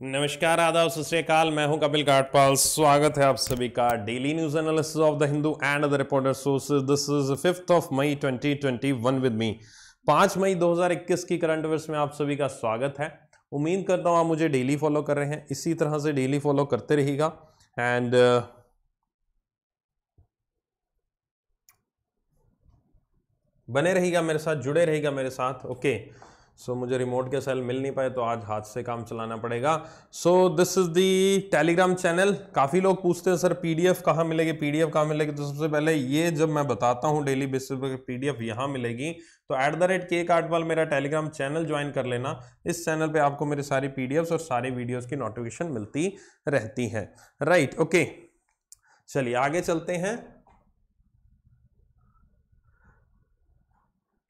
नमस्कार, आदाब, सत मैं हूँ कपिल काटपाल। स्वागत है आप सभी का daily news analysis of the Hindu and the reporter sources this is fifth of May 2021 with me 5 मई 2021 की करंट अफेयर्स में आप सभी का स्वागत है। उम्मीद करता हूँ आप मुझे डेली फॉलो कर रहे हैं। इसी तरह से डेली फॉलो करते रहेगा एंड बने रहेगा मेरे साथ, जुड़े रहेगा मेरे साथ। Okay okay. सो so, मुझे रिमोट के सेल मिल नहीं पाए तो आज हाथ से काम चलाना पड़ेगा। So this is the Telegram channel काफ़ी लोग पूछते हैं सर पीडीएफ कहाँ मिलेगी? पीडीएफ कहाँ मिलेगी? तो सबसे पहले ये जब मैं बताता हूँ डेली बेसिस पर पीडीएफ यहाँ मिलेगी तो एट द रेट के कार्डवाल मेरा टेलीग्राम चैनल ज्वाइन कर लेना। इस चैनल पे आपको मेरे सारी पीडीएफ और सारी वीडियोस की नोटिफिकेशन मिलती रहती है। Right okay. चलिए आगे चलते हैं।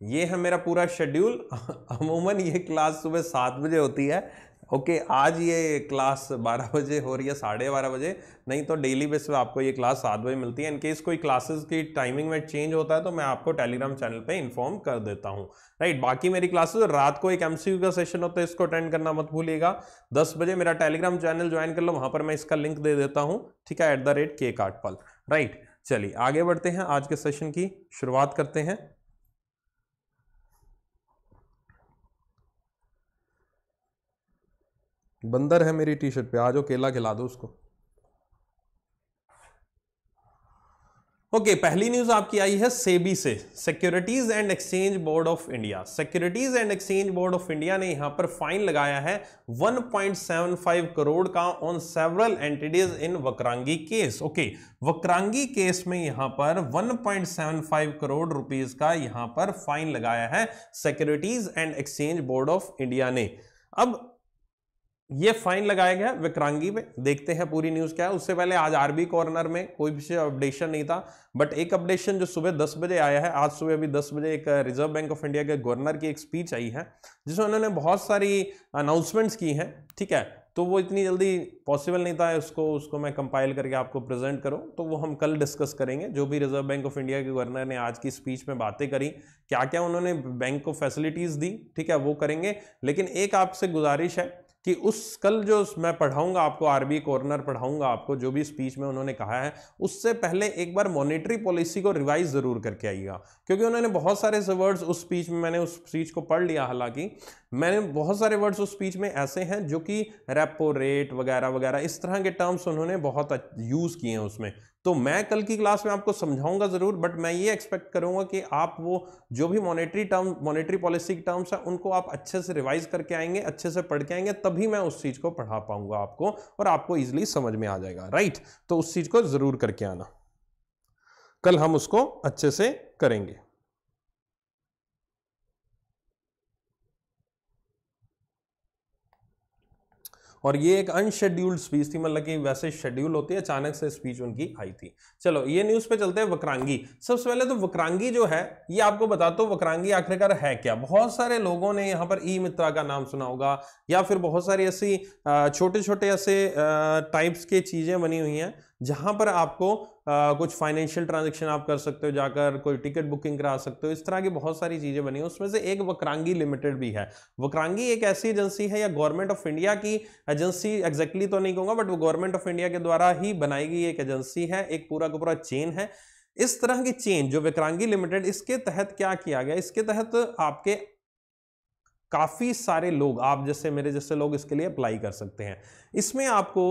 ये है मेरा पूरा शेड्यूल अमूमन ये क्लास सुबह सात बजे होती है। ओके आज ये क्लास बारह बजे हो रही है, साढ़े बारह बजे। नहीं तो डेली बेस पे आपको ये क्लास सात बजे मिलती है। इनकेस कोई क्लासेस की टाइमिंग में चेंज होता है तो मैं आपको टेलीग्राम चैनल पे इन्फॉर्म कर देता हूँ। राइट बाकी मेरी क्लासेस रात को एक एमसीयू का सेशन होता है, इसको अटेंड करना मत भूलिएगा। दस बजे मेरा टेलीग्राम चैनल ज्वाइन कर लो, वहाँ पर मैं इसका लिंक दे देता हूँ। ठीक है एट द रेट के राइट चलिए, आगे बढ़ते हैं आज के सेशन की। शुरुआत करते हैं। बंदर है मेरी टी शर्ट पे आज केला खिला दो उसको। ओके okay, पहली न्यूज़ आपकी आई है सेबी से। Securities and exchange board of India. Securities and exchange board of India ने यहाँ पर फाइन लगाया है 1.75 करोड़ का on several entities in Vakrangee case okay okay, Vakrangee case में यहाँ पर 1.75 करोड़ रुपीस का यहाँ पर फाइन लगाया है securities and exchange board of India ने। अब ये फाइन लगाया गया विक्रांगी में। देखते हैं पूरी न्यूज़ क्या है। उससे पहले आज आरबी कॉर्नर में कोई भी अपडेशन नहीं था बट एक अपडेशन जो सुबह 10 बजे आया है, आज सुबह अभी 10 बजे एक रिज़र्व बैंक ऑफ़ इंडिया के गवर्नर की एक स्पीच आई है, जिसमें उन्होंने बहुत सारी अनाउंसमेंट्स की हैं, ठीक है? तो वो इतनी जल्दी पॉसिबल नहीं था उसको उसको मैं कंपाइल करके आपको प्रेजेंट करूँ तो वो हम कल डिस्कस करेंगे। जो भी रिज़र्व बैंक ऑफ़ इंडिया के गवर्नर ने आज की स्पीच में बातें करी क्या क्या उन्होंने बैंक को फैसिलिटीज़ दी, ठीक है? वो करेंगे। लेकिन एक आपसे गुजारिश है कि उस कल जो मैं पढ़ाऊँगा, आपको आरबी कॉर्नर पढ़ाऊँगा, आपको जो भी स्पीच में उन्होंने कहा है, उससे पहले एक बार मॉनेटरी पॉलिसी को रिवाइज ज़रूर करके आइएगा। क्योंकि उन्होंने बहुत सारे वर्ड्स उस स्पीच में, मैंने उस स्पीच को पढ़ लिया हालाँकि, मैंने बहुत सारे वर्ड्स उस स्पीच में ऐसे हैं जो कि रेपो रेट वगैरह वगैरह, इस तरह के टर्म्स उन्होंने बहुत यूज़ किए हैं उसमें। तो मैं कल की क्लास में आपको समझाऊँगा ज़रूर बट मैं ये एक्सपेक्ट करूँगा कि आप वो जो भी मॉनेटरी टर्म मॉनेटरी पॉलिसी के टर्म्स है, उनको आप अच्छे से रिवाइज करके आएँगे, अच्छे से पढ़ के आएँगे, तभी मैं उस चीज़ को पढ़ा पाऊँगा आपको और आपको ईजिली समझ में आ जाएगा राइट तो उस चीज़ को ज़रूर करके आना। कल हम उसको अच्छे से करेंगे। और ये एक अनशेड्यूल्ड स्पीच थी मतलब कि वैसे शेड्यूल होती है, अचानक से स्पीच उनकी आई थी। चलो, ये न्यूज़ पे चलते हैं, वक्रांगी। सबसे पहले तो वक्रांगी जो है, ये आपको बता दो वक्रांगी आखिरकार है क्या? बहुत सारे लोगों ने यहाँ पर ई मित्रा का नाम सुना होगा, या फिर बहुत सारी ऐसी छोटे छोटे ऐसे टाइप्स की चीज़ें बनी हुई हैं। जहाँ पर आपको आ, कुछ फाइनेंशियल ट्रांजेक्शन आप कर सकते हो जाकर कोई टिकट बुकिंग करा सकते हो इस तरह की बहुत सारी चीज़ें बनी उसमें से एक वक्रांगी लिमिटेड भी है। वक्रांगी एक ऐसी एजेंसी है या गवर्नमेंट ऑफ़ इंडिया की एजेंसी एग्जैक्टली तो नहीं कहूँगा बट वो गवर्नमेंट ऑफ़ इंडिया के द्वारा ही बनाई गई एक एजेंसी है एक पूरा का पूरा चेन है। इस तरह की चेन जो विक्रांगी लिमिटेड इसके तहत क्या किया गया? इसके तहत आपके काफ़ी सारे लोग आप जैसे मेरे जैसे लोग इसके लिए अप्लाई कर सकते हैं। इसमें आपको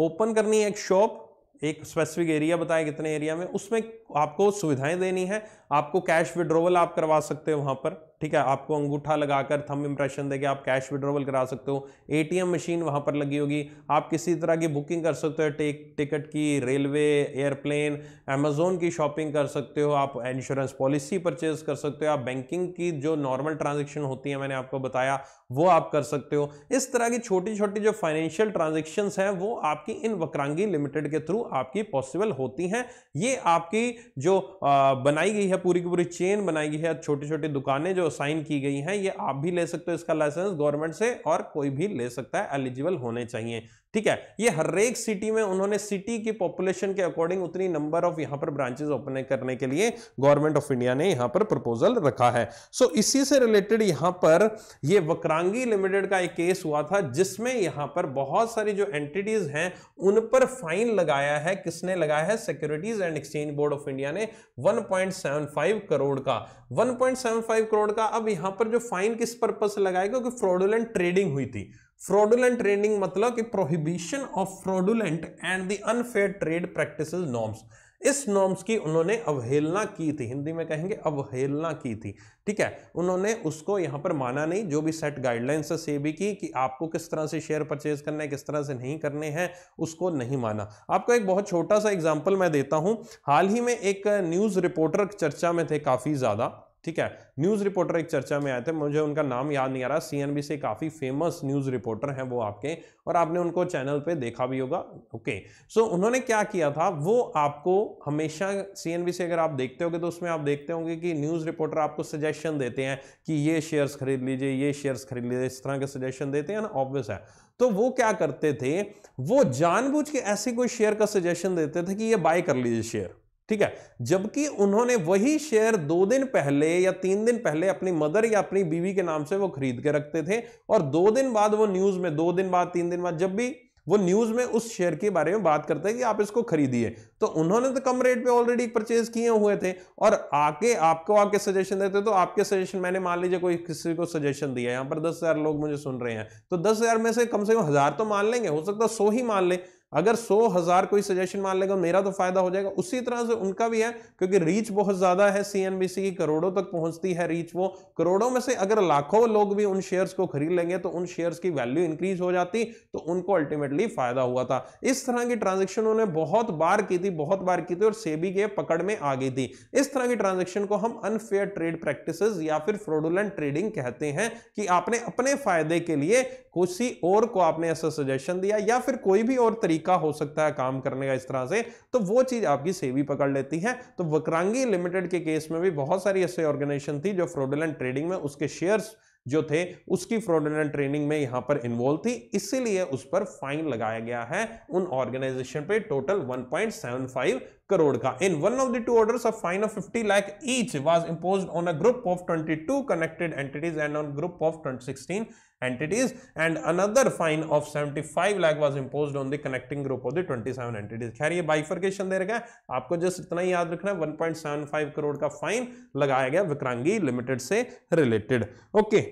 ओपन करनी है एक शॉप एक स्पेसिफिक एरिया बताया कितने एरिया में, उसमें आपको सुविधाएँ देनी है, आपको कैश विड्रोवल आप करवा सकते हो वहाँ पर। ठीक है, आपको अंगूठा लगाकर थम इंप्रेशन देके आप कैश विड्रोवल करा सकते हो। एटीएम मशीन वहाँ पर लगी होगी। आप किसी तरह की बुकिंग कर सकते हो टेक टिकट की रेलवे एयरप्लेन अमेजोन की शॉपिंग कर सकते हो, आप इंश्योरेंस पॉलिसी परचेज कर सकते हो, आप बैंकिंग की जो नॉर्मल ट्रांजेक्शन होती है, मैंने आपको बताया, वो आप कर सकते हो। इस तरह की छोटी छोटी जो फाइनेंशियल ट्रांजेक्शन हैं, वो आपकी इन वक्रांगी लिमिटेड के थ्रू आपकी पॉसिबल होती हैं। ये आपकी जो बनाई गई है पूरी की पूरी चेन बनाई गई है छोटी छोटी दुकानें जो साइन की गई हैं, ये आप भी ले सकते हो इसका लाइसेंस गवर्नमेंट से, और कोई भी ले सकता है एलिजिबल होने चाहिए। ठीक है ये हर एक सिटी में उन्होंने सिटी की पॉपुलेशन के अकॉर्डिंग उतनी नंबर ऑफ़ यहाँ पर ब्रांचेस ओपन करने के लिए गवर्नमेंट ऑफ़ इंडिया ने यहाँ पर प्रपोजल रखा है। सो so, इसी से रिलेटेड यहाँ पर ये वक्रांगी लिमिटेड का एक केस हुआ था जिसमें यहाँ पर बहुत सारी जो एंटिटीज हैं उन पर फाइन लगाया है। किसने लगाया है? Securities and exchange board of India ने 1.75 करोड़ का। 1.75 करोड़ का अब यहाँ पर जो फाइन किस पर्पज से लगाया क्योंकि फ्रॉडुलेंट ट्रेडिंग हुई थी। फ्रॉडुलेंट ट्रेडिंग मतलब कि prohibition of fraudulent and the unfair trade practice norms इस नॉर्म्स की उन्होंने अवहेलना की थी। हिंदी में कहेंगे अवहेलना की थी। ठीक है? उन्होंने उसको यहाँ पर माना नहीं, जो भी सेट गाइडलाइंस है सेबी की कि आपको किस तरह से शेयर परचेज करना किस तरह से नहीं करने हैं, उसको नहीं माना। आपको एक बहुत छोटा सा एग्ज़ाम्पल मैं देता हूँ। हाल ही में एक न्यूज़ रिपोर्टर चर्चा में थे काफ़ी ज़्यादा। ठीक है न्यूज़ रिपोर्टर एक चर्चा में आए थे, मुझे उनका नाम याद नहीं आ रहा सीएनबी से काफ़ी फ़ेमस न्यूज़ रिपोर्टर हैं वो आपके, और आपने उनको चैनल पे देखा भी होगा ओके सो उन्होंने क्या किया था, वो आपको हमेशा सीएनबी से अगर आप देखते होगे तो उसमें आप देखते होंगे कि न्यूज़ रिपोर्टर आपको सजेशन देते हैं कि ये शेयर्स खरीद लीजिए, ये शेयर्स खरीद लीजिए, इस तरह के सजेशन देते हैं ना ऑब्वियस है. तो वो क्या करते थे, वो जानबूझ के ऐसे कोई शेयर का सजेशन देते थे कि ये बाय कर लीजिए शेयर ठीक है? जबकि उन्होंने वही शेयर दो दिन पहले या तीन दिन पहले अपनी मदर या अपनी बीवी के नाम से वो खरीद के रखते थे और दो दिन बाद वो न्यूज़ में, दो दिन बाद, तीन दिन बाद जब भी वो न्यूज़ में उस शेयर के बारे में बात करते हैं कि आप इसको खरीदिए तो उन्होंने तो कम रेट पे ऑलरेडी परचेज किए हुए थे और आके आपको आके सजेशन देते तो आपके सजेशन मैंने मान लीजिए कोई किसी को सजेशन दिया, यहाँ पर दस हज़ार लोग मुझे सुन रहे हैं तो दस हज़ार में से कम से कम हज़ार तो मान लेंगे, हो सकता है सौ ही मान ले। अगर सौ हज़ार कोई सजेशन मान लेगा, मेरा तो फ़ायदा हो जाएगा। उसी तरह से उनका भी है, क्योंकि रीच बहुत ज़्यादा है। सीएनबीसी की करोड़ों तक पहुँचती है रीच वो। करोड़ों में से अगर लाखों लोग भी उन शेयर्स को खरीद लेंगे तो उन शेयर्स की वैल्यू इंक्रीज हो जाती तो उनको अल्टीमेटली फ़ायदा हुआ था। इस तरह की ट्रांजेक्शन उन्होंने बहुत बार की थी, बहुत बार की थी, और सेबी के पकड़ में आ गई थी। इस तरह की ट्रांजेक्शन को हम अनफेयर ट्रेड प्रैक्टिस या फिर फ्रोडुलेंट ट्रेडिंग कहते हैं, कि आपने अपने फ़ायदे के लिए किसी और को आपने ऐसा सजेशन दिया, या फिर कोई भी और तरीका तरीका हो सकता है काम करने का इस तरह से तो वो चीज़ आपकी सेवी पकड़ लेती है। तो वक्रांगी लिमिटेड के केस में भी बहुत सारी ऐसे ऑर्गेनाइजेशन थी जो फ्रोडलेंट ट्रेडिंग में उसके शेयर्स जो थे, उसकी फ्रॉडलेंट ट्रेनिंग में यहाँ पर इन्वॉल्व थी, इसीलिए उस पर फाइन लगाया गया है उन ऑर्गेनाइजेशन पे टोटल 1.75 करोड़ का। In one of the two orders of fine of 50 lakh each was imposed on a group of 22 connected entities and on group of 16 entities and another fine of 75 lakh was imposed on the connecting group of the 27 entities खैर ये bifurcation दे रखा है आपको just इतना ही याद रखना है 1.75 करोड़ का फाइन लगाया गया विक्रांगी लिमिटेड से रिलेटेड ओके okay.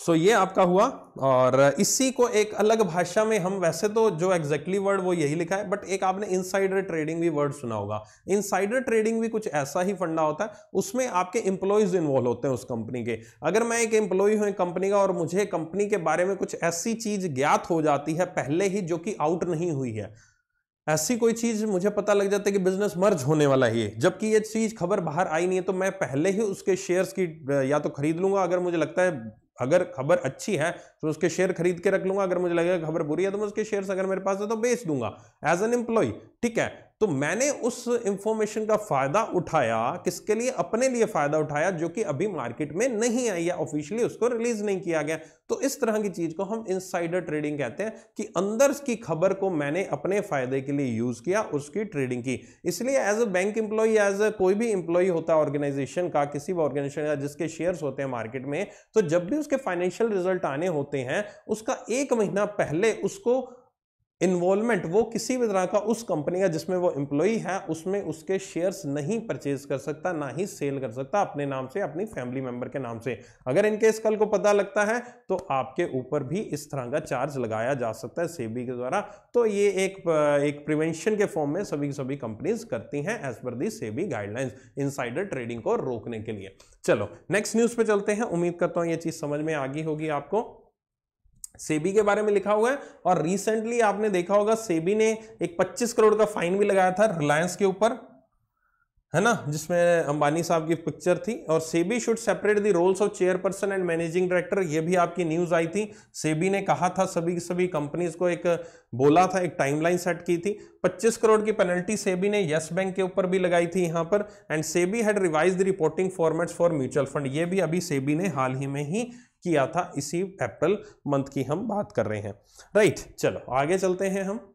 सो ये आपका हुआ और इसी को एक अलग भाषा में हम वैसे तो जो एग्जैक्टली वर्ड वो यही लिखा है बट एक आपने इनसाइडर ट्रेडिंग भी वर्ड सुना होगा। इनसाइडर ट्रेडिंग भी कुछ ऐसा ही फंडा होता है, उसमें आपके इंप्लॉयज इन्वॉल्व होते हैं उस कंपनी के। अगर मैं एक एम्प्लॉय हूँ कंपनी का और मुझे कंपनी के बारे में कुछ ऐसी चीज़ ज्ञात हो जाती है पहले ही जो कि आउट नहीं हुई है, ऐसी कोई चीज़ मुझे पता लग जाता है कि बिज़नेस मर्ज होने वाला है जबकि ये चीज़ खबर बाहर आई नहीं है तो मैं पहले ही उसके शेयर्स की, या तो खरीद लूँगा, अगर मुझे लगता है अगर खबर अच्छी है तो उसके शेयर खरीद के रख लूँगा। अगर मुझे लगेगा खबर बुरी है तो मैं उसके शेयर अगर मेरे पास है तो बेच दूँगा। एज एन एम्प्लॉय ठीक है? तो मैंने उस इंफॉर्मेशन का फ़ायदा उठाया, किसके लिए? अपने लिए फ़ायदा उठाया, जो कि अभी मार्केट में नहीं आई या ऑफिशियली उसको रिलीज़ नहीं किया गया। तो इस तरह की चीज़ को हम इनसाइडर ट्रेडिंग कहते हैं कि अंदर की खबर को मैंने अपने फ़ायदे के लिए यूज़ किया, उसकी ट्रेडिंग की। इसलिए as a bank employee as a कोई भी इंप्लॉय होता है ऑर्गेनाइजेशन का, किसी भी ऑर्गेनाइजेशन का, जिसके शेयर्स होते हैं मार्केट में तो जब भी उसके फाइनेंशियल रिज़ल्ट आने होते हैं, उसका एक महीना पहले उसको इन्वॉल्वमेंट वो किसी भी तरह का उस कंपनी का जिसमें वो एम्प्लॉई है, उसमें उसके शेयर्स नहीं परचेज कर सकता, ना ही सेल कर सकता अपने नाम से, अपनी फैमिली मेंबर के नाम से। अगर इनके इस कल को पता लगता है तो आपके ऊपर भी इस तरह का चार्ज लगाया जा सकता है सेबी के द्वारा। तो ये एक एक प्रिवेंशन के फॉर्म में सभी सभी कंपनीज़ करती हैं as per the SEBI guidelines insider trading को रोकने के लिए। चलो नेक्स्ट न्यूज़ पे चलते हैं। उम्मीद करता हूँ ये चीज़ समझ में आ होगी आपको। सेबी के बारे में लिखा हुआ है, और रिसेंटली आपने देखा होगा सेबी ने एक 25 करोड़ का फाइन भी लगाया था रिलायंस के ऊपर, है ना? जिसमें अंबानी साहब की पिक्चर थी, और SEBI should separate the roles of chairperson and managing director ये भी आपकी न्यूज़ आई थी। सेबी ने कहा था, सभी सभी कंपनीज़ को एक बोला था, एक टाइमलाइन सेट की थी। 25 करोड़ की पेनल्टी सेबी ने यस बैंक के ऊपर भी लगाई थी यहाँ पर and SEBI had revise the reporting formats for mutual fund ये भी अभी सेबी ने हाल ही में ही किया था इसी अप्रैल मंथ की हम बात कर रहे हैं। राइट चलो, आगे चलते हैं हम।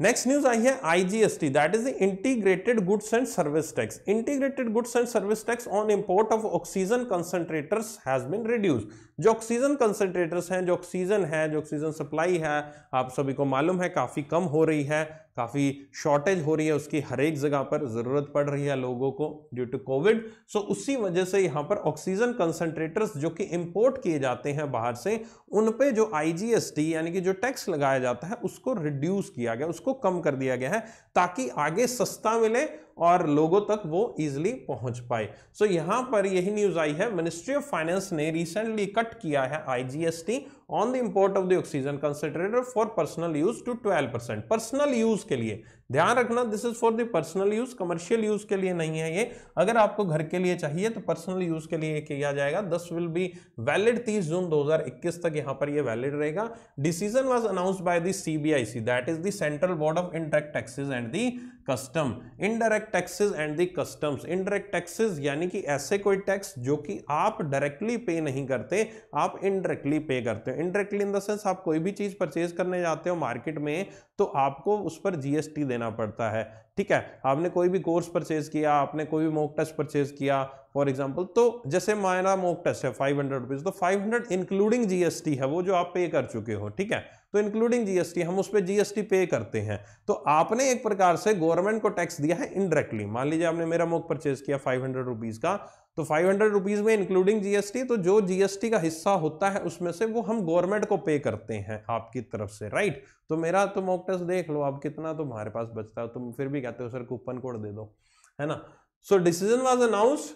नेक्स्ट न्यूज़ आई है IGST that is the integrated goods and service tax integrated goods and service tax on import of oxygen concentrators has been reduce जो ऑक्सीजन कंसंट्रेटर्स हैं, जो ऑक्सीजन है, जो ऑक्सीजन सप्लाई है, आप सभी को मालूम है, काफ़ी कम हो रही है। काफ़ी शॉर्टेज हो रही है उसकी हर एक जगह पर, ज़रूरत पड़ रही है लोगों को ड्यू टू कोविड सो उसी वजह से यहाँ पर ऑक्सीजन कंसनट्रेटर्स जो कि इम्पोर्ट किए जाते हैं बाहर से, उन पे जो आईजीएसटी यानी कि जो टैक्स लगाया जाता है, उसको रिड्यूस किया गया, उसको कम कर दिया गया है। ताकि आगे सस्ता मिले और लोगों तक वो इजिली पहुँच पाए। सो so, यहाँ पर यही न्यूज़ आई है। मिनिस्ट्री ऑफ़ फाइनेंस ने रिसेंटली कट किया है IGST on the import of the oxygen concentrator for personal use to 12 percent personal use के लिए ध्यान रखना this is for the personal use commercial use के लिए नहीं है ये। अगर आपको घर के लिए चाहिए तो पर्सनल यूज़ के लिए किया जाएगा। दस विल बी वैलिड 30 जून 2021 तक यहाँ पर ये वैलिड रहेगा। Decision was announce by the CBIC that is the central board of indirect taxes and the custom indirect taxes and the customs indirect taxes यानी कि ऐसे कोई टैक्स जो कि आप डायरेक्टली पे नहीं करते, आप इनडायरेक्टली पे करते हो। इनडायरेक्टली इन द सेंस आप कोई भी चीज़ परचेज करने जाते हो मार्केट में तो आपको उस पर जीएसटी देना पड़ता है। ठीक है? आपने कोई भी कोर्स परचेज किया, आपने कोई भी मोक टेस्ट परचेज किया फॉर एग्ज़ाम्पल तो जैसे मायरा मोक टेस्ट है फाइव हंड्रेड रुपीज़ तो फाइव हंड्रेड इंक्लूडिंग जीएसटी है, वो जो आप पे कर चुके हो, ठीक है? तो इंक्लूडिंग जीएसटी हम उस पर जीएसटी पे करते हैं। तो आपने एक प्रकार से गवर्नमेंट को टैक्स दिया है इनडायरेक्टली मान लीजिए आपने मेरा मोक परचेज किया फाइव हंड्रेड रुपीज़ का तो फाइव हंड्रेड रुपीज़ में इंक्लूडिंग जीएसटी तो जो जीएसटी का हिस्सा होता है, उसमें से वो हम गवर्नमेंट को पे करते हैं आपकी तरफ़ से राइट तो मेरा तो मॉक टेस्ट देख लो आप कितना तुम्हारे पास बचता है, तुम फिर भी कहते हो, सर कूपन कोड दे दो है ना? So decision was announce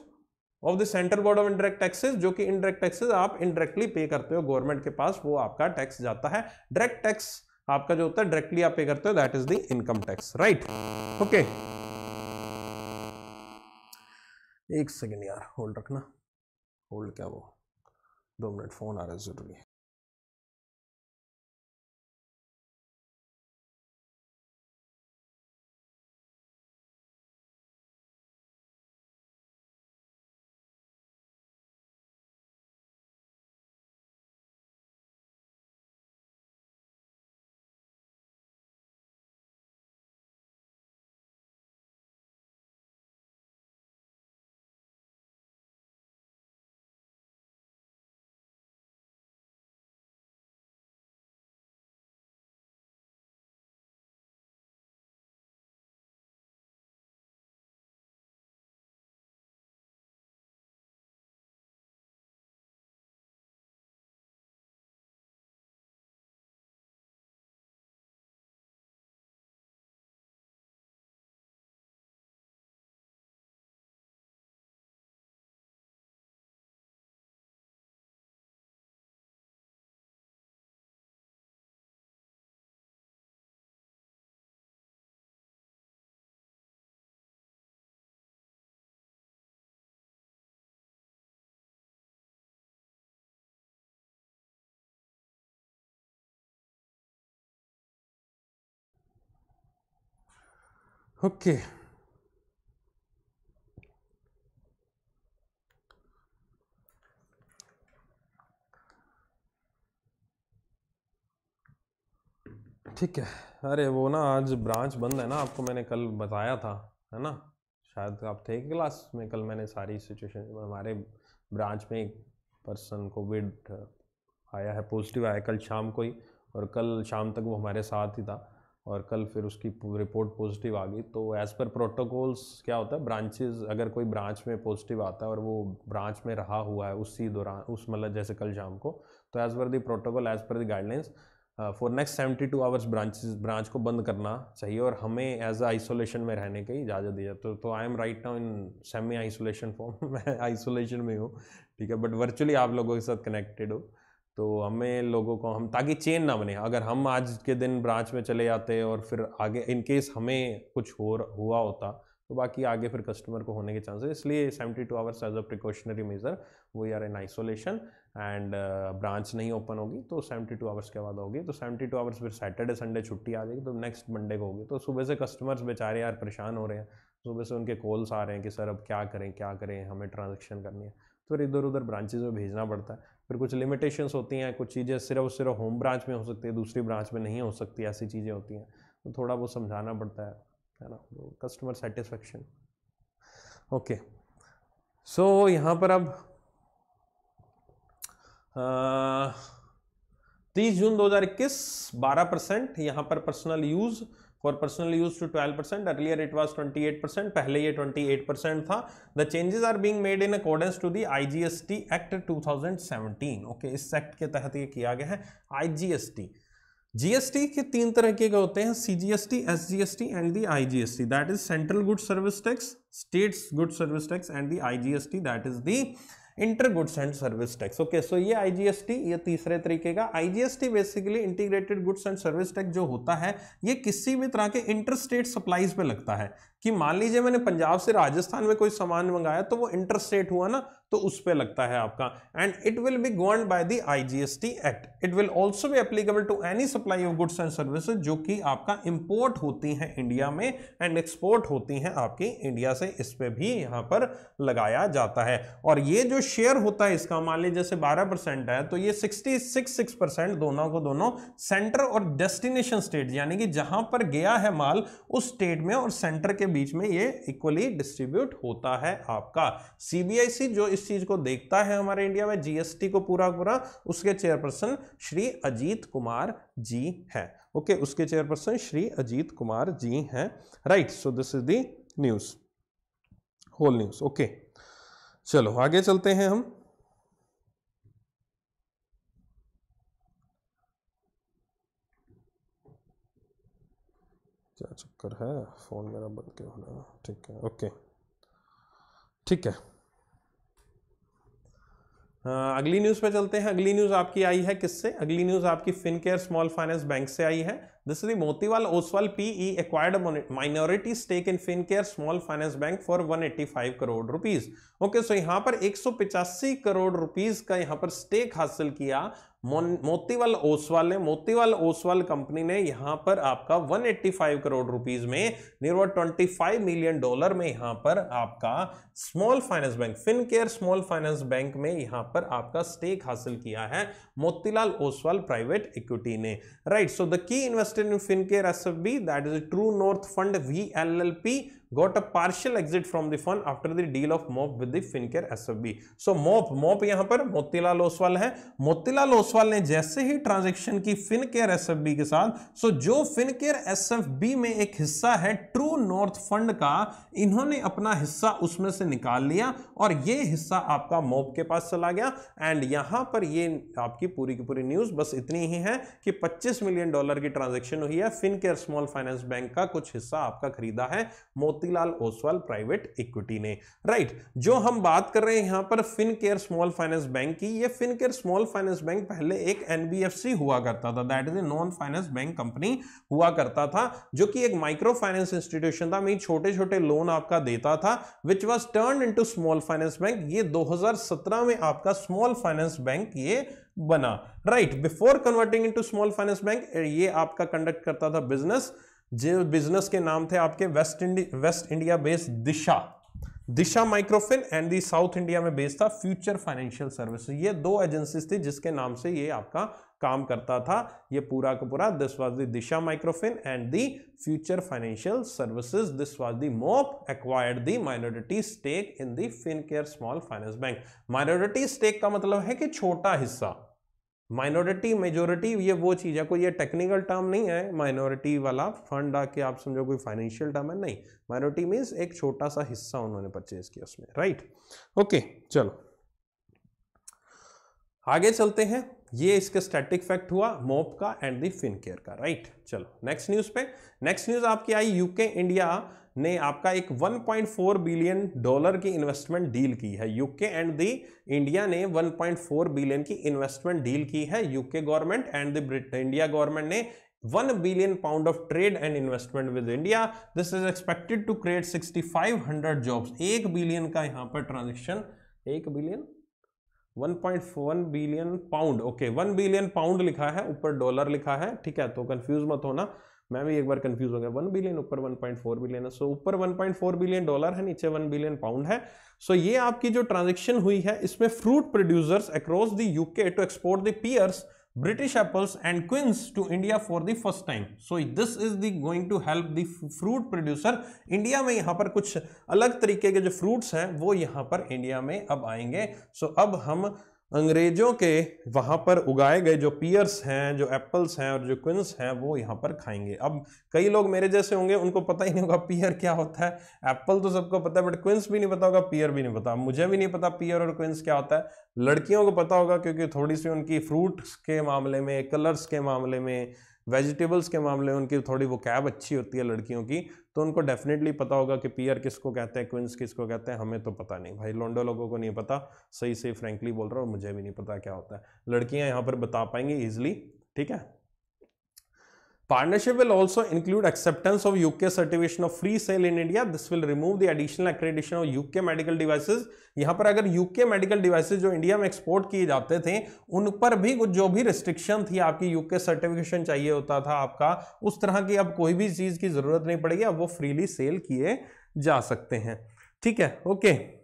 of the central board of indirect taxes जो कि इंडायरेक्ट टैक्सेस आप इंडायरेक्टली पे करते हो गवर्नमेंट के पास, वो आपका टैक्स जाता है। डायरेक्ट टैक्स आपका जो होता है डायरेक्टली आप पे करते हो that is the income tax right okay एक सेकेंड यार होल्ड रखना। होल्ड क्या वो? दो मिनट फ़ोन आ रहा है, ज़रूरी ओके ठीक है। अरे, वो ना आज ब्रांच बंद है ना, आपको मैंने कल बताया था, है ना? शायद आप थे क्लास में, कल मैंने सारी सिचुएशन हमारे ब्रांच में एक पर्सन कोविड आया है पॉजिटिव आया कल शाम को ही, और कल शाम तक वो हमारे साथ ही था। और कल फिर उसकी रिपोर्ट पॉजिटिव आ गई। तो एज़ पर प्रोटोकॉल्स क्या होता है ब्रांचेस अगर कोई ब्रांच में पॉजिटिव आता है और वो ब्रांच में रहा हुआ है उसी दौरान, उस मतलब जैसे कल शाम को तो as per the protocol as per the guidelines for next seventy two hours branches branch को बंद करना चाहिए और हमें एज अ आइसोलेशन में रहने की इजाज़त दी जाती है तो I am right now in semi isolation form मैं आइसोलेशन में हूँ, ठीक है बट वर्चुअली आप लोगों के साथ कनेक्टेड हो। तो हमें लोगों को हम, ताकि चेन ना बने। अगर हम आज के दिन ब्रांच में चले जाते और फिर आगे, इन केस हमें कुछ हो, हुआ होता तो बाकी आगे फिर कस्टमर को होने के चांसेस। इसलिए seventy two hours as a precautionary measure they are in isolation and branch नहीं ओपन होगी तो सेवेंटी टू आवर्स के बाद होगी। तो सेवेंटी टू आवर्स फिर सैटरडे संडे छुट्टी आ जाएगी तो नेक्स्ट मंडे को होगी। तो सुबह से कस्टमर्स बेचारे यार परेशान हो रहे हैं। सुबह से उनके कॉल्स आ रहे हैं कि, सर, अब क्या करें क्या करें? हमें ट्रांजेक्शन करनी है। तो फिर इधर उधर ब्रांचेज में भेजना पड़ता है। फिर कुछ लिमिटेशंस होती हैं, कुछ चीज़ें सिर्फ़ सिर्फ़ होम ब्रांच में हो सकती है, दूसरी ब्रांच में नहीं हो सकती, ऐसी चीज़ें होती हैं। तो थोड़ा वो समझाना पड़ता है है ना? कस्टमर सेटिस्फेक्शन ओके सो यहाँ पर अब तीस जून 2021 12 परसेंट यहाँ पर personal use for personal use to 12 percent earlier it was 28 percent पहले ये 28 परसेंट था। The changes are being made in accordance to the IGST act 2017 okay इस एक्ट के तहत ये किया गया है आईजीएसटी जीएसटी के तीन तरह के होते हैं? CGST SGST and the IGST that is central good service tax states good service tax and the IGST that is the inter goods and service tax okay so ये आईजीएसटी ये तीसरे तरीके का IGST basically integrated goods and service tax जो होता है, ये किसी भी तरह के इंटर स्टेट सप्लाईज पे लगता है। कि मान लीजिए मैंने पंजाब से राजस्थान में कोई सामान मंगाया तो वो इंटर स्टेट हुआ ना तो उस पर लगता है आपका। And it will be govern by the IGST act it will also be applicable to any supply of goods and services जो कि आपका इंपोर्ट होती हैं इंडिया में एंड एक्सपोर्ट होती हैं आपकी इंडिया से, इस पे भी यहाँ पर लगाया जाता है। और ये जो शेयर होता है इसका, मान लीजिए जैसे 12 परसेंट है तो ये 66 सिक्स परसेंट दोनों को दोनों सेंटर और डेस्टिनेशन स्टेट यानी कि जहाँ पर गया है माल, उस स्टेट में और सेंटर के बीच में ये इक्वली डिस्ट्रीब्यूट होता है आपका। सीबीआईसी जो इस चीज़ को देखता है हमारे इंडिया में जीएसटी को पूरा पूरा, उसके चेयरपर्सन श्री अजीत कुमार जी है। ओके उसके चेयरपर्सन श्री अजीत कुमार जी हैं। Right so this is the news whole news okay चलो आगे चलते हैं हम। क्या चक्कर है? फ़ोन मेरा बंद क्यों होना? ठीक है ओके। ठीक है। आ, अगली न्यूज़ पे चलते हैं। अगली न्यूज़ आपकी आई है किससे? अगली न्यूज़ आपकी फिनकेयर स्मॉल फाइनेंस बैंक से आई है। This is Motiwal Oswal PE acquired minority stake in Fincare small finance bank for 185 crore rupees okay so यहाँ पर एक करोड़ रुपीस का यहाँ पर स्टेक हासिल किया। मोतीवाल ओसवाल ने, मोतीवाल ओसवाल कंपनी ने यहाँ पर आपका 185 करोड़ रुपीस में नियर 25 मिलियन डॉलर में यहाँ पर आपका small finance bank, Fincare small finance bank में यहाँ पर आपका स्टेक हासिल किया है मोतीलाल ओसवाल प्राइवेट इक्विटी ने। Right so the key invested in Fincare S F B that is true north fund VLLP got a partial exit from the fund after the deal of MOP with the Fincare SFB. So, MOP MOP यहाँ पर मोतीलाल ओसवाल है। मोतीलाल ओसवाल ने जैसे ही transaction की Fincare SFB के साथ सो जो फिनकेयर एसएफबी में एक हिस्सा है ट्रू नॉर्थ फंड का, इन्होंने अपना हिस्सा उसमें से निकाल लिया और ये हिस्सा आपका मोप के पास चला गया। एंड यहाँ पर ये आपकी पूरी की पूरी न्यूज़ बस इतनी ही है कि 25 मिलियन डॉलर की ट्रांजेक्शन हुई है। फिनकेयर स्मॉल फाइनेंस बैंक का कुछ हिस्सा आपका खरीदा है। मोती मोतीलाल ओसवाल प्राइवेट इक्विटी ने। राइट, जो हम बात कर रहे हैं यहाँ पर fin care small finance bank की, ये fin care small finance bank पहले एक एनबीएफसी हुआ करता था। That is a non finance bank company हुआ करता था, जो कि एक माइक्रो फाइनेंस इंस्टीट्यूशन था। मीन छोटे छोटे लोन आपका देता था which was turn in small finance bank ये 2017 में आपका स्मॉल फाइनेंस बैंक ये बना। Right before converting into small finance bank ये आपका कंडक्ट करता था बिज़नेस जो बिज़नेस के नाम थे आपके west indie, west India based Disha. Disha Microfin and the south India में बेस्ड था फ्यूचर फाइनेंशियल सर्विस ये दो एजेंसीज थी जिसके नाम से ये आपका काम करता था। ये पूरा का पूरा this was the Disha Microfin and the future financial services. This was the MOP acquired the minority stake in the Fincare small finance bank minority stake का मतलब है कि छोटा हिस्सा। माइनॉरिटी, मेजोरिटी, ये वो चीज़ है, कोई ये टेक्निकल टर्म नहीं है, माइनॉरिटी वाला फंड आके आप समझो कोई फाइनेंशियल टर्म है, नहीं। माइनॉरिटी मीन्स एक छोटा सा हिस्सा उन्होंने परचेज किया उसमें राइट ओके चलो। आगे चलते हैं। ये इसका स्टैटिक फैक्ट हुआ, मोप का एंड दी फिन केयर का राइट चलो नेक्स्ट न्यूज़ पे। नेक्स्ट न्यूज़ आपकी आई यूके इंडिया ने आपका एक 1.4 बिलियन डॉलर की इन्वेस्टमेंट डील की है। यूके एंड दी इंडिया ने 1.4 बिलियन की इन्वेस्टमेंट डील की है। UK government and the India government ने one billion pound of trade and investment with India this is expected to create 6500 jobs एक billion का यहाँ पर ट्रांजेक्शन एक billion 1.1 billion pound okay one billion pound लिखा है, ऊपर डॉलर लिखा है। ठीक है तो कंफ्यूज मत होना। मैं भी एक बार कंफ्यूज हो गया वन बिलियन ऊपर 1.4 बिलियन है सो ऊपर 1.4 बिलियन डॉलर है, नीचे वन बिलियन पाउंड है सो ये आपकी जो ट्रांजेक्शन हुई है, इसमें fruit producers across the UK to export the pears British apples and quince to India for the first time. So, this is the going to help the fruit producer. India में यहाँ पर कुछ अलग तरीके के जो फ्रूट्स हैं, वो यहाँ पर इंडिया में अब आएँगे सो so, अब हम अंग्रेज़ों के वहाँ पर उगाए गए जो पियर्स हैं, जो एप्पल्स हैं और जो क्विंस हैं, वो यहाँ पर खाएँगे। अब कई लोग मेरे जैसे होंगे, उनको पता ही नहीं होगा पियर क्या होता है। एप्पल तो सबको पता है बट क्विंस भी नहीं पता होगा पियर भी नहीं पता। मुझे भी नहीं पता पियर और क्विंस क्या होता है। लड़कियों को पता होगा, क्योंकि थोड़ी सी उनकी फ्रूट्स के मामले में कलर्स के मामले में वेजिटेबल्स के मामले में उनकी थोड़ी वो कैब अच्छी होती है लड़कियों की तो उनको डेफिनेटली पता होगा कि पियर किसको कहते हैं क्विंस किसको कहते हैं, हमें तो पता नहीं। भाई लोंडो लोगों को नहीं पता, सही सही फ्रेंकली बोल रहा हूँ, मुझे भी नहीं पता क्या होता है। लड़कियाँ यहाँ पर बता पाएँगी ईजिली ठीक है? Partnership will also include acceptance of UK certification of free sale in India. This will remove the additional accreditation of UK medical devices. यहाँ पर अगर UK मेडिकल डिवाइसेस जो इंडिया में एक्सपोर्ट किए जाते थे उन पर भी कुछ जो भी रिस्ट्रिक्शन थी आपकी यूके सर्टिफिकेशन चाहिए होता था आपका उस तरह की अब कोई भी चीज़ की ज़रूरत नहीं पड़ेगी अब वो फ्रीली सेल किए जा सकते हैं ठीक है okay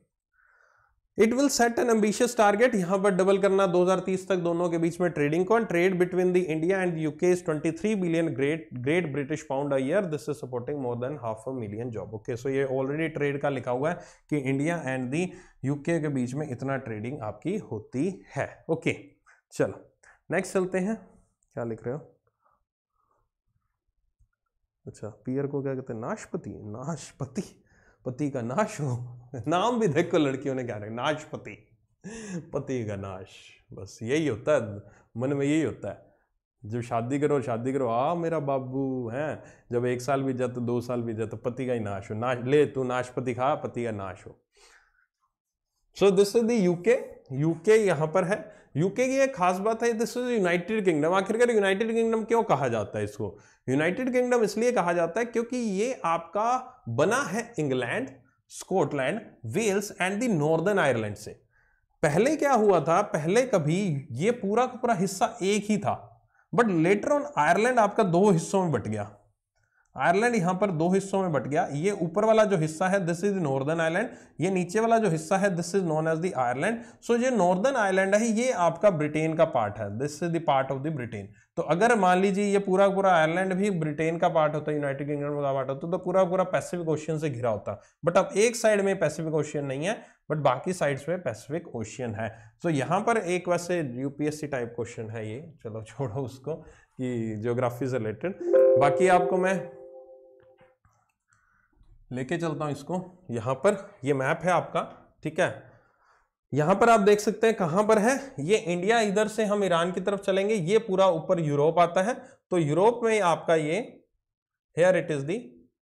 it will set an ambitious target यहाँ पर डबल करना 2030 तक दोनों के बीच में ट्रेडिंग कौन trade between the India and UK is 23 billion great great British pound a year this is supporting more than half a million job okay so ये already trade का लिखा हुआ है कि इंडिया एंड दी यूके के बीच में इतना trading आपकी होती है। ओके okay, चलो नेक्स्ट चलते हैं। क्या लिख रहे हो? अच्छा पियर को क्या कहते हैं? नाशपति नाशपति। पति का नाश हो, नाम भी देखो लड़कियों ने क्या रखा, नाश पति पति का नाश, बस यही होता है, मन में यही होता है। जब शादी करो शादी करो, आ मेरा बाबू है, जब एक साल भी जाए तो दो साल भी जाए तो पति का ही नाश हो, नाश, ले तू नाशपति खा, पति का नाश हो। So this is the UK UK यहाँ पर है। यूके की एक खास बात है दिस इज़ यूनाइटेड किंगडम आखिरकार यूनाइटेड किंगडम क्यों कहा जाता है इसको? यूनाइटेड किंगडम इसलिए कहा जाता है क्योंकि ये आपका बना है England, Scotland, Wales and the northern Ireland से। पहले क्या हुआ था? पहले कभी ये पूरा का पूरा हिस्सा एक ही था। बट लेटर ऑन आयरलैंड आपका दो हिस्सों में बट गया। आयरलैंड यहाँ पर दो हिस्सों में बट गया। ये ऊपर वाला जो हिस्सा है दिस इज़ नॉर्दर्न आयरलैंड ये नीचे वाला जो हिस्सा है this is known as the Ireland so ये नॉर्दर्न आयरलैंड है, ये आपका ब्रिटेन का पार्ट है। This is the part of the Britain तो अगर मान लीजिए ये पूरा पूरा आयरलैंड भी ब्रिटेन का पार्ट होता है यूनाइटेड किंगडम का पार्ट होता तो पूरा पूरा पैसिफिक ओशियन से घिरा होता। बट अब एक साइड में पैसिफिक ओशियन नहीं है बट बाकी साइड्स में पैसिफिक ओशियन है। तो यहाँ पर एक वैसे यूपीएससी टाइप क्वेश्चन है ये। चलो छोड़ो उसको, कि ज्योग्राफी से रिलेटेड बाकी आपको मैं लेके चलता हूँ इसको। यहाँ पर ये मैप है आपका, ठीक है? यहाँ पर आप देख सकते हैं कहाँ पर है। ये इंडिया इधर से हम ईरान की तरफ़ चलेंगे, ये पूरा ऊपर यूरोप आता है। तो यूरोप में आपका ये here it is the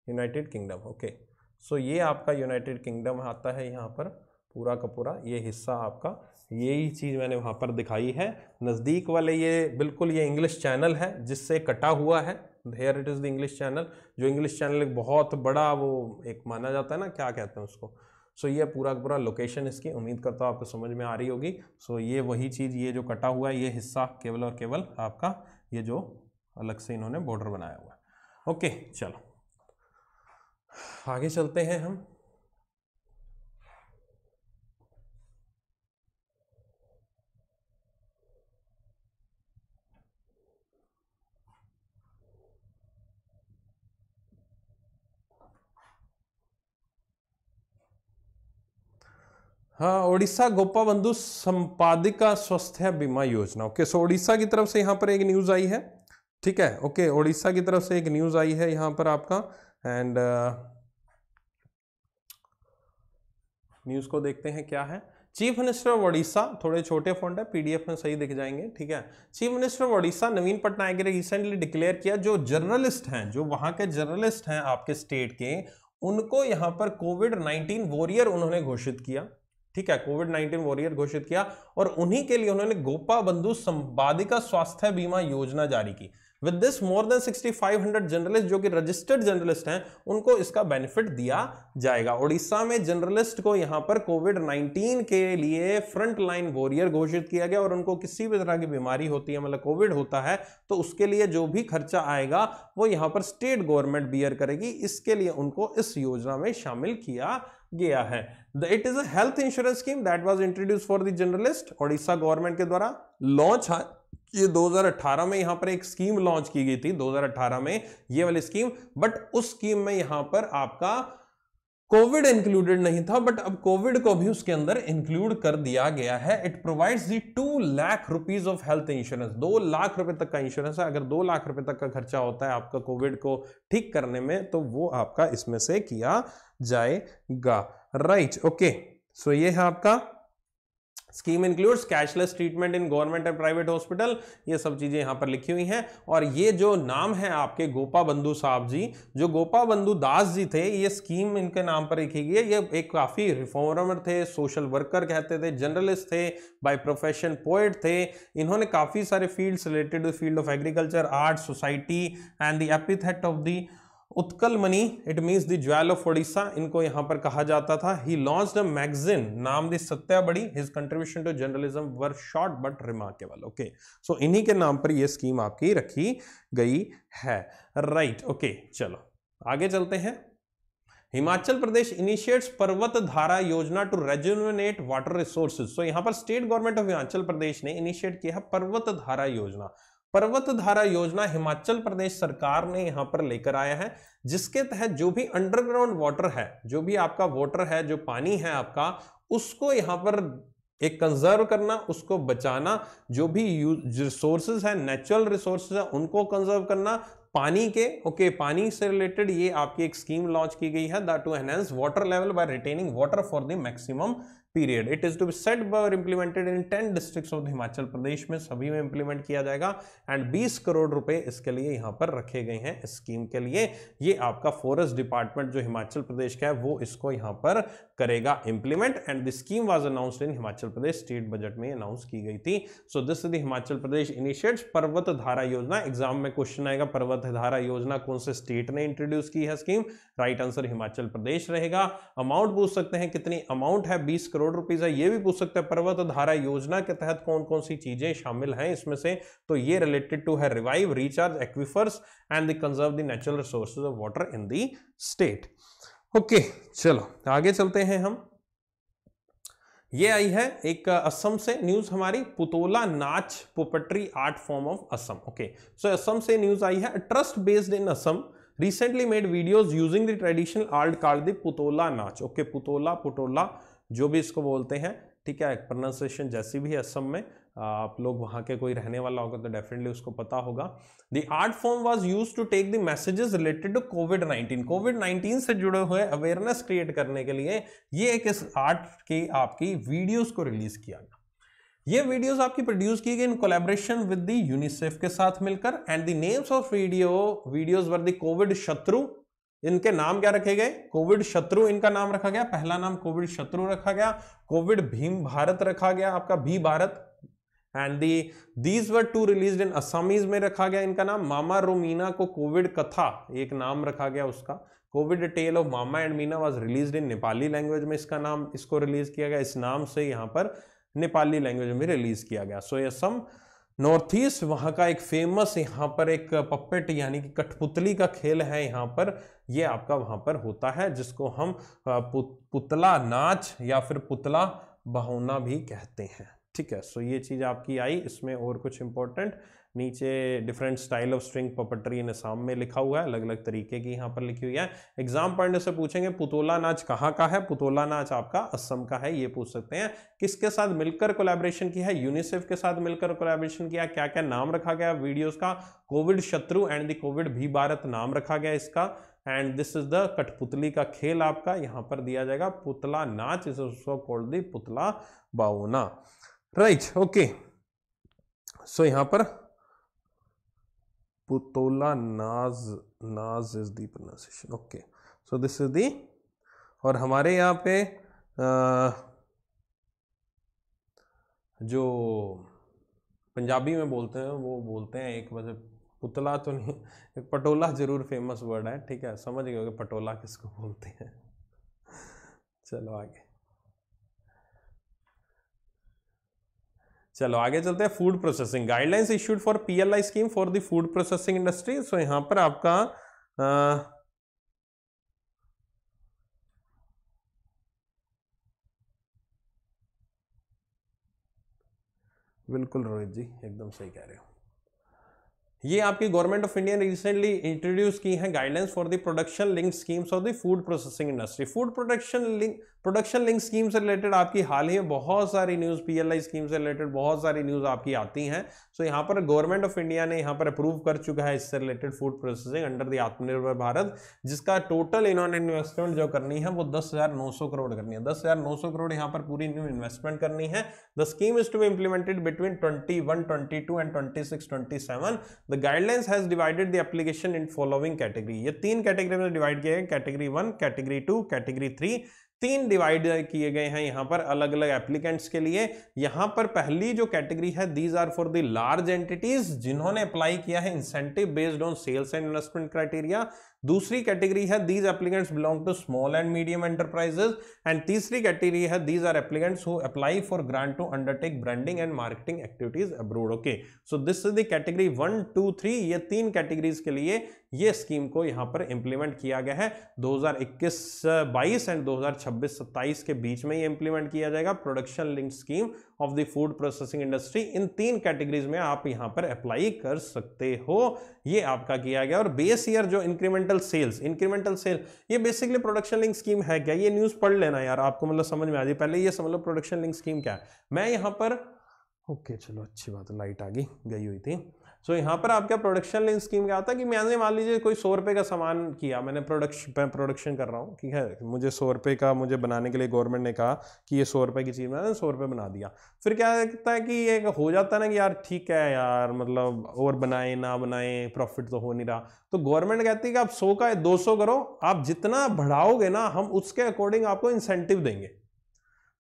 United Kingdom okay so ये आपका यूनाइटेड किंगडम आता है यहाँ पर, पूरा का पूरा ये हिस्सा आपका। यही चीज़ मैंने वहाँ पर दिखाई है। नज़दीक वाले ये, बिल्कुल ये इंग्लिश चैनल है, जिससे कटा हुआ है। Here it is the English channel जो इंग्लिश चैनल एक बहुत बड़ा वो एक माना जाता है ना क्या कहते हैं उसको? सो so, ये पूरा पूरा लोकेशन इसकी उम्मीद करता हूँ आपको समझ में आ रही होगी। सो so, ये वही चीज़ ये जो कटा हुआ है ये हिस्सा केवल और केवल आपका ये जो अलग से इन्होंने बॉर्डर बनाया हुआ है। ओके चलो। आगे चलते हैं हम। हाँ ओडिशा गोपा बंधु संपादिका स्वास्थ्य बीमा योजना। ओके सो ओडिशा की तरफ़ से यहाँ पर एक न्यूज़ आई है। ठीक है, ओके, ओडिशा की तरफ़ से एक न्यूज़ आई है यहाँ पर आपका। एंड न्यूज़ को देखते हैं क्या है। चीफ मिनिस्टर ऑफ़ ओडिशा थोड़े छोटे फॉन्ट है पीडीएफ में सही दिख जाएँगे, ठीक है। Chief minister of Odisha Naveen Patnaik ने रिसेंटली डिक्लेयर किया, जो जर्नलिस्ट हैं, जो वहाँ के जर्नलिस्ट हैं आपके स्टेट के, उनको यहाँ पर कोविड 19 वॉरियर उन्होंने घोषित किया। ठीक है कोविड 19 वॉरियर घोषित किया और उन्हीं के लिए उन्होंने गोपा बंधु संवादिका स्वास्थ्य बीमा योजना जारी की। With this more than 6500 journalist जो कि रजिस्टर्ड जर्नलिस्ट हैं, उनको इसका बेनिफिट दिया जाएगा। ओडिशा में जर्नलिस्ट को यहाँ पर कोविड 19 के लिए फ्रंट लाइन वॉरियर घोषित किया गया और उनको किसी भी तरह की बीमारी होती है मतलब कोविड होता है तो उसके लिए जो भी खर्चा आएगा, वो यहाँ पर स्टेट गवर्नमेंट बियर करेगी। इसके लिए उनको इस योजना में शामिल किया गया है। It is a health insurance scheme that was introduce for the journalist Odisha government के द्वारा लॉन्च ये 2018 में यहाँ पर एक स्कीम लॉन्च की गई थी 2018 में ये वाली स्कीम बट उस स्कीम में यहाँ पर आपका कोविड इंक्लूडेड नहीं था बट अब कोविड को भी उसके अंदर इंक्लूड कर दिया गया है। It provides the two lakh rupees of health insurance दो लाख रुपए तक का इंश्योरेंस है। अगर दो लाख रुपए तक का खर्चा होता है आपका कोविड को ठीक करने में तो वो आपका इसमें से किया जाएगा। राइट ओके सो ये है आपका scheme includes cashless treatment in government and private hospital ये सब चीज़ें यहाँ पर लिखी हुई हैं। और ये जो नाम है आपके गोपा बंधु साहब जी, जो गोपा बंधु दास जी थे, ये स्कीम इनके नाम पर लिखी गई है। ये एक काफ़ी रिफॉर्मर थे सोशल वर्कर कहते थे जर्नलिस्ट थे बाय प्रोफेशन पोएट थे। इन्होंने काफ़ी सारे fields related field of agriculture art society and the epithet of the Utkal Mani it means the jewel of Odisha इनको यहाँ पर कहा जाता था। ही लॉन्च अ मैगजीन नाम the Satyabadi his contribution to journalism were short but remarkable okay so इन्हीं के नाम पर यह स्कीम आपकी रखी गई है। राइट right, ओके okay, चलो आगे चलते हैं। Himachal Pradesh initiates Parvat Dhara Yojana to rejuvenate water resources so यहाँ पर state government of Himachal Pradesh ने इनिशिएट किया है पर्वत धारा योजना। पर्वत धारा योजना हिमाचल प्रदेश सरकार ने यहाँ पर लेकर आया है जिसके तहत जो भी अंडरग्राउंड वाटर है जो भी आपका वाटर है जो पानी है आपका उसको यहाँ पर एक कंजर्व करना उसको बचाना जो भी रिसोर्सेज है नेचुरल रिसोर्सेज है उनको कंजर्व करना पानी के ओके okay, पानी से रिलेटेड ये आपकी एक स्कीम लॉन्च की गई है that to enhance water level by retaining water for the maximum period it is to be set और implemented in ten districts of Himachal Pradesh में सभी में इंप्लीमेंट किया जाएगा एंड 20 करोड़ रुपए इसके लिए यहाँ पर रखे गए हैं स्कीम के लिए। ये आपका फॉरेस्ट डिपार्टमेंट जो हिमाचल प्रदेश का है, वो इसको यहाँ पर करेगा implement and the scheme was announced in Himachal Pradesh state budget में अनाउंस की गई थी। So this the Himachal Pradesh initiates Parvat Dhara Yojana exam में क्वेश्चन आएगा पर्वत धारा योजना कौन से स्टेट ने इंट्रोड्यूस की है scheme right answer Himachal Pradesh रहेगा। अमाउंट पूछ सकते हैं, कितनी अमाउंट है? बीस करोड़ करोड़ रुपीज़ है, ये भी पूछ सकते हैं, पर्वत धारा योजना के तहत कौन कौन सी चीज़ें शामिल हैं इसमें से? तो ये रिलेटेड टू है revive recharge aquifers and the conserve the natural resources of water in the state okay चलो, आगे चलते हैं हम। ये आई है एक असम से न्यूज़ हमारी, Putola Nach puppetry art form of Assam okay so Assam से न्यूज़ आई है trust based in Assam, recently made videos using the traditional art called the putola Nach okay Putola, Putola. जो भी इसको बोलते हैं, ठीक है प्रोनाउंसिएशन जैसी भी असम में आप लोग वहाँ के कोई रहने वाला होगा तो डेफिनेटली उसको पता होगा। The art form was use to take the messages related to COVID 19 COVID 19 से जुड़े हुए अवेयरनेस क्रिएट करने के लिए ये एक इस आर्ट की आपकी वीडियोस को रिलीज़ किया गया। ये वीडियोस आपकी प्रोड्यूस की गई in collaboration with the UNICEF के साथ मिलकर and the names of video videos were the COVID Shatru इनके नाम क्या रखे गए? कोविड शत्रु इनका नाम रखा गया। पहला नाम कोविड शत्रु रखा गया। कोविड भीम भारत रखा गया आपका भी Bharat. And the these were to release in Assamese में रखा गया इनका नाम। मामा रोमीना को कोविड कथा एक नाम रखा गया उसका। COVID tale of Mama and Meena was release in Nepali language में इसका नाम इसको रिलीज़ किया गया। इस नाम से यहाँ पर नेपाली लैंग्वेज में रिलीज़ किया गया। So so, some north east वहाँ का एक फ़ेमस यहाँ पर एक पपेट यानी कि कठपुतली का खेल है यहाँ पर। ये आपका वहाँ पर होता है, जिसको हम पुतला नाच या फिर पुतला बहुना भी कहते हैं। ठीक है सो ये चीज़ आपकी आई, इसमें और कुछ इंपॉर्टेंट नीचे different style of string puppetry in Assam में लिखा हुआ है अलग अलग तरीके की यहाँ पर लिखी हुई है। एग्ज़ाम पढ़ने से पूछेंगे, पुतोला नाच कहाँ का है? पुतोला नाच आपका असम का है, ये पूछ सकते हैं। किसके साथ मिलकर कोलेब्रेशन किया है? यूनिसेफ के साथ मिलकर कोलेब्रेशन किया क्या क्या नाम रखा गया वीडियोज़ का? कोविड शत्रु एंड द कोविड भी भारत नाम रखा गया इसका। एंड दिस इज़ द कठपुतली का खेल आपका, यहाँ पर दिया जाएगा, पुतला नाच इज़ कॉल्ड द पुतला बाउना। राइट ओके सो यहाँ पर Putola Nach Nach is the pronunciation okay so this is the और हमारे यहाँ पे जो पंजाबी में बोलते हैं, वो बोलते हैं एक वजह पुतला तो नहीं, एक पटोला ज़रूर फ़ेमस वर्ड है, ठीक है? समझ गए पटोला किसको बोलते हैं। चलो आगे। चलो आगे चलते हैं food processing guidelines issued for PLI scheme for the food processing industry so यहाँ पर आपका आ, बिल्कुल रोहित जी एकदम सही कह रहे हो। ये आपकी गवर्नमेंट ऑफ़ इंडिया ने रिसेंटली इंट्रोड्यूस की है guidelines for the production link schemes of the food processing industry food production link production link scheme से रिलेटेड आपकी हाल ही में बहुत सारी न्यूज़ पीएलआई स्कीम से रिलेटेड बहुत सारी न्यूज़ आपकी आती हैं। सो so, यहाँ पर गवर्नमेंट ऑफ़ इंडिया ने यहाँ पर अप्रूव कर चुका है इससे related food processing under the Atmanirbhar Bharat जिसका टोटल इन्होंने इन्वेस्टमेंट जो करनी है वो दस करोड़ करनी है। दस करोड़ यहाँ पर पूरी न्यू इन्वेस्टमेंट करनी है। The scheme is to be implemented between twenty one and twenty six the guidelines has divided the application in following category ये तीन कैटेगरी में डिवाइड किया गया category one category two category three तीन divide किए गए हैं यहाँ पर अलग अलग एप्लीकेंट्स के लिए। यहाँ पर पहली जो कैटेगरी है these are for the large entities जिन्होंने अप्लाई किया है incentive based on sales and investment criteria दूसरी कैटेगरी है these applicants belong to small and medium enterprises and तीसरी कैटेगरी है these are applicants who apply for grant to undertake branding and marketing activities abroad okay so this is the category one two three ये तीन categories के लिए ये scheme को यहाँ पर इंप्लीमेंट किया गया है। 2021-22 एंड 2026-27 के बीच में ये इंप्लीमेंट किया जाएगा। Production link scheme of the food processing industry इन तीन कैटेगरीज में आप यहाँ पर अप्लाई कर सकते हो। ये आपका किया गया और बेस ईयर जो इंक्रीमेंटल सेल्स इंक्रीमेंटल सेल ये बेसिकली प्रोडक्शन लिंक स्कीम है क्या? ये न्यूज़ पढ़ लेना यार आपको मतलब समझ में आ जाए। पहले ये समझ लो प्रोडक्शन लिंक स्कीम क्या है। मैं यहाँ पर ओके okay, चलो अच्छी बात लाइट आ गई गई हुई थी। सो so, यहाँ पर आपका प्रोडक्शन लिंक स्कीम क्या होता है कि मैंने मान लीजिए कोई सौ रुपये का सामान किया मैंने प्रोडक्शन प्रोडक्शन कर रहा हूँ ठीक है? मुझे सौ रुपये का मुझे बनाने के लिए गवर्नमेंट ने कहा कि ये सौ रुपये की चीज़ मैंने सौ रुपये बना दिया। फिर क्या लगता है कि ये हो जाता है ना कि यार ठीक है यार मतलब और बनाए ना बनाए प्रॉफिट तो हो नहीं रहा। तो गवर्नमेंट कहती है कि आप सौ का दो सौ करो आप जितना बढ़ाओगे ना हम उसके अकॉर्डिंग आपको इंसेंटिव देंगे।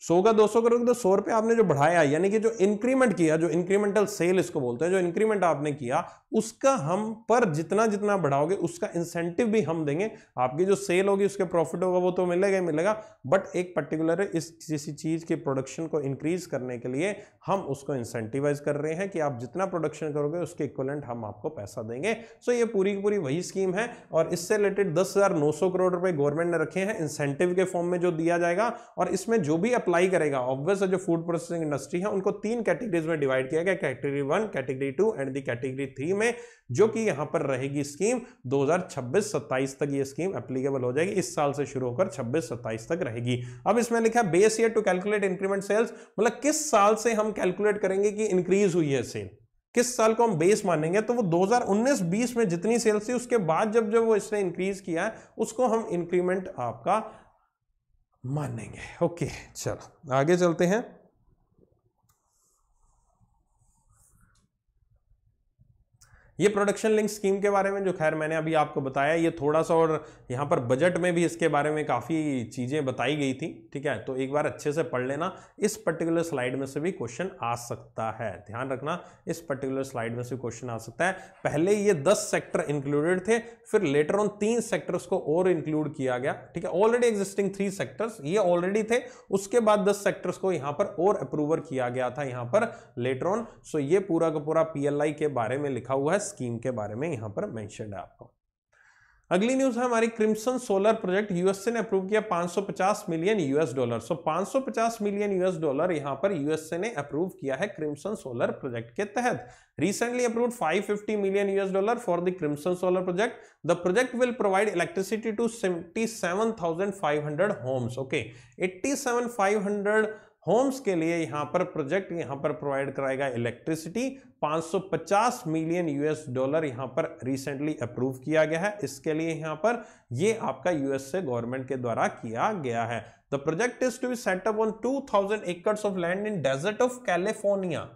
सौ का दो सौ करोगे तो सौ रुपये आपने जो बढ़ाया, यानी कि जो इंक्रीमेंट किया, जो इंक्रीमेंटल सेल इसको बोलते हैं, जो इंक्रीमेंट आपने किया, उसका हम पर जितना जितना बढ़ाओगे, उसका इंसेंटिव भी हम देंगे। आपकी जो सेल होगी, उसके प्रॉफिट होगा, वो तो मिलेगा ही मिलेगा बट एक पर्टिकुलर इस किसी चीज़ के प्रोडक्शन को इंक्रीज करने के लिए हम उसको इंसेंटिवाइज कर रहे हैं कि आप जितना प्रोडक्शन करोगे, उसके इक्वलेंट हम आपको पैसा देंगे। सो ये पूरी की पूरी वही स्कीम है, और इससे रिलेटेड दस करोड़ रुपए गवर्नमेंट ने रखे हैं इंसेंटिव के फॉर्म में जो दिया जाएगा, और इसमें जो भी करेगा। ऑब्वियस जो फ़ूड प्रोसेसिंग इंडस्ट्री है, उनको तीन कैटेगरीज में डिवाइड किया गया category one category two and the category three में, जो कि यहाँ पर रहेगी स्कीम 2026-27 तक ये स्कीम एप्लीकेबल हो जाएगी। इस साल से शुरू होकर 26-27 तक रहेगी। अब इसमें लिखा है base year to calculate increment sales मतलब किस साल से हम कैलकुलेट करेंगे कि इंक्रीज हुई है सेल किस साल को हम बेस मानेंगे? तो वो 2019-20 में जितनी सेल्स थी, उसके बाद जब जब वो इसने इंक्रीज किया है, उसको हम इंक्रीमेंट आपका मानेंगे। ओके चलो आगे चलते हैं। ये प्रोडक्शन लिंक स्कीम के बारे में जो खैर मैंने अभी आपको बताया, ये थोड़ा सा और यहाँ पर बजट में भी इसके बारे में काफ़ी चीज़ें बताई गई थी, ठीक है? तो एक बार अच्छे से पढ़ लेना, इस पर्टिकुलर स्लाइड में से भी क्वेश्चन आ सकता है। ध्यान रखना, इस पर्टिकुलर स्लाइड में से क्वेश्चन आ सकता है। पहले ये दस सेक्टर इंक्लूडेड थे, फिर लेटर ऑन तीन सेक्टर्स को और इंक्लूड किया गया, ठीक है? ऑलरेडी एग्जिस्टिंग थ्री सेक्टर्स ये ऑलरेडी थे, उसके बाद दस सेक्टर्स को यहाँ पर और अप्रूवर किया गया था यहाँ पर लेटर ऑन सो ये पूरा का पूरा पीएलआई के बारे में लिखा हुआ है स्कीम के बारे में यहाँ पर मेंशन है आपको अगली न्यूज़ है हमारी क्रिम्सन सोलर प्रोजेक्ट यूएसए ने अप्रूव किया 550 million US dollar so 550 million US dollar यहाँ पर यूएसए ने अप्रूव किया है क्रिम्सन सोलर प्रोजेक्ट के तहत recently approved 550 million US dollar for the Crimson Solar project. The project will provide electricity to 77,500 homes. Okay, 87,500 homes के लिए यहाँ पर प्रोजेक्ट यहाँ पर प्रोवाइड कराएगा इलेक्ट्रिसिटी। 550 मिलियन यूएस डॉलर यहाँ पर रिसेंटली अप्रूव किया गया है। इसके लिए यहाँ पर ये आपका यूएस से गवर्नमेंट के द्वारा किया गया है। The project is to be set up on 2000 acres of land in desert of California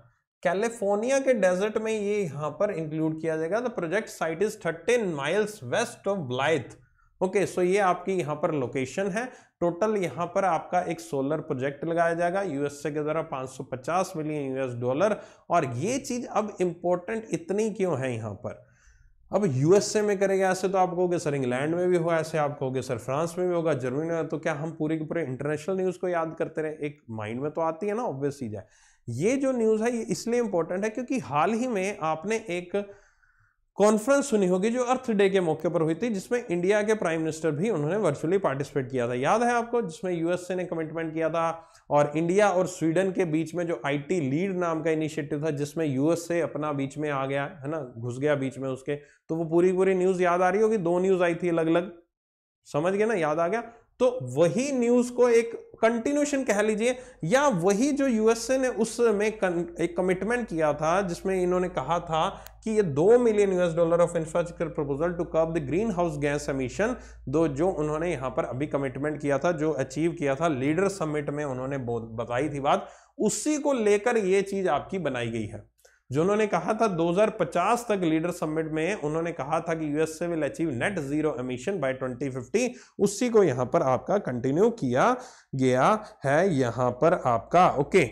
California के डेजर्ट में ये यहाँ पर इंक्लूड किया जाएगा। The project site is 13 miles west of Blythe okay, so ये आपकी यहाँ पर लोकेशन है। टोटल यहाँ पर आपका एक सोलर प्रोजेक्ट लगाया जाएगा। यूएसए के द्वारा 550 मिलियन यूएस डॉलर। और ये चीज़ अब इंपॉर्टेंट इतनी क्यों है यहाँ पर? अब यूएसए में करेगा ऐसे तो आप कहोगे, सर इंग्लैंड में भी होगा ऐसे, आप कहोगे, सर फ्रांस में भी होगा, जर्मनी में तो क्या हम पूरे के पूरे इंटरनेशनल न्यूज़ को याद करते रहे? एक माइंड में तो आती है ना ऑब्वियस चीज़ है। ये जो न्यूज़ है, ये इसलिए इंपॉर्टेंट है क्योंकि हाल ही में आपने एक कॉन्फ्रेंस सुनी होगी जो अर्थ डे के मौके पर हुई थी, जिसमें इंडिया के प्राइम मिनिस्टर भी उन्होंने वर्चुअली पार्टिसिपेट किया था। याद है आपको, जिसमें यूएसए ने कमिटमेंट किया था और इंडिया और स्वीडन के बीच में जो आईटी लीड नाम का इनिशिएटिव था, जिसमें यूएसए अपना बीच में आ गया, है ना, घुस गया बीच में उसके तो वो पूरी पूरी न्यूज़ याद आ रही होगी। दो न्यूज़ आई थी अलग अलग समझ गए ना? याद आ गया? तो वही न्यूज़ को एक कंटिन्यूशन कह लीजिए, या वही जो यूएसए ने उस में एक कमिटमेंट किया था, जिसमें इन्होंने कहा था कि ये दो million US dollar of infrastructure proposal to curb the greenhouse gas emission दो जो उन्होंने यहाँ पर अभी कमिटमेंट किया था, जो अचीव किया था लीडर समिट में उन्होंने बताई थी बात, उसी को लेकर यह चीज़ आपकी बनाई गई है। जो उन्होंने कहा था 2050 तक लीडर समिट में उन्होंने कहा था कि USA will achieve net zero emission by 2050 उसी को यहाँ पर आपका कंटिन्यू किया गया है, यहाँ पर आपका ओके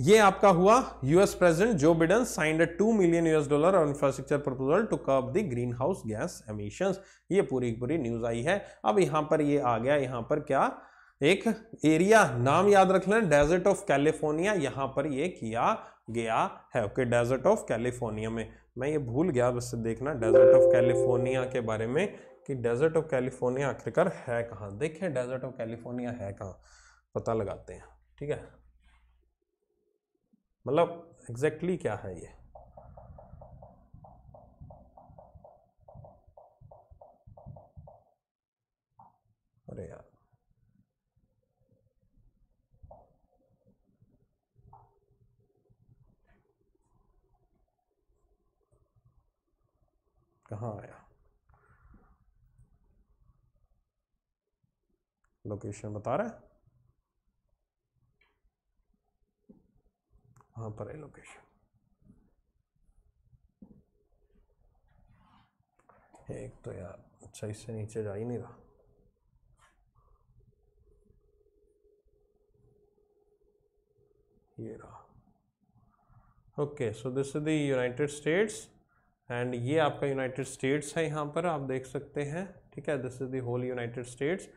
ये आपका हुआ US president Joe Biden signed two million US dollar और infrastructure proposal to curb the greenhouse gas emissions ये पूरी पूरी न्यूज़ आई है। अब यहाँ पर ये आ गया, यहाँ पर क्या? एक एरिया नाम याद रख लें डेजर्ट ऑफ़ कैलिफ़ोर्निया यहाँ पर ये किया गया है ओके डेजर्ट ऑफ़ कैलिफ़ोर्निया में। मैं ये भूल गया, बस देखना डेजर्ट ऑफ़ कैलिफ़ोर्निया के बारे में कि डेजर्ट ऑफ़ कैलिफ़ोर्निया आखिरकार है कहाँ? देखें डेजर्ट ऑफ़ कैलिफ़ोर्निया है कहाँ? पता लगाते हैं, ठीक है? मतलब एग्जैक्टली exactly क्या है ये? कहाँ आया? लोकेशन बता रहा है? कहाँ पर है लोकेशन एक तो यार अच्छा इससे नीचे जा ही नहीं रहा. ये रहा. Okay so this is the United States and ये आपका यूनाइटेड स्टेट्स है यहाँ पर, आप देख सकते हैं, ठीक है? This is the whole United States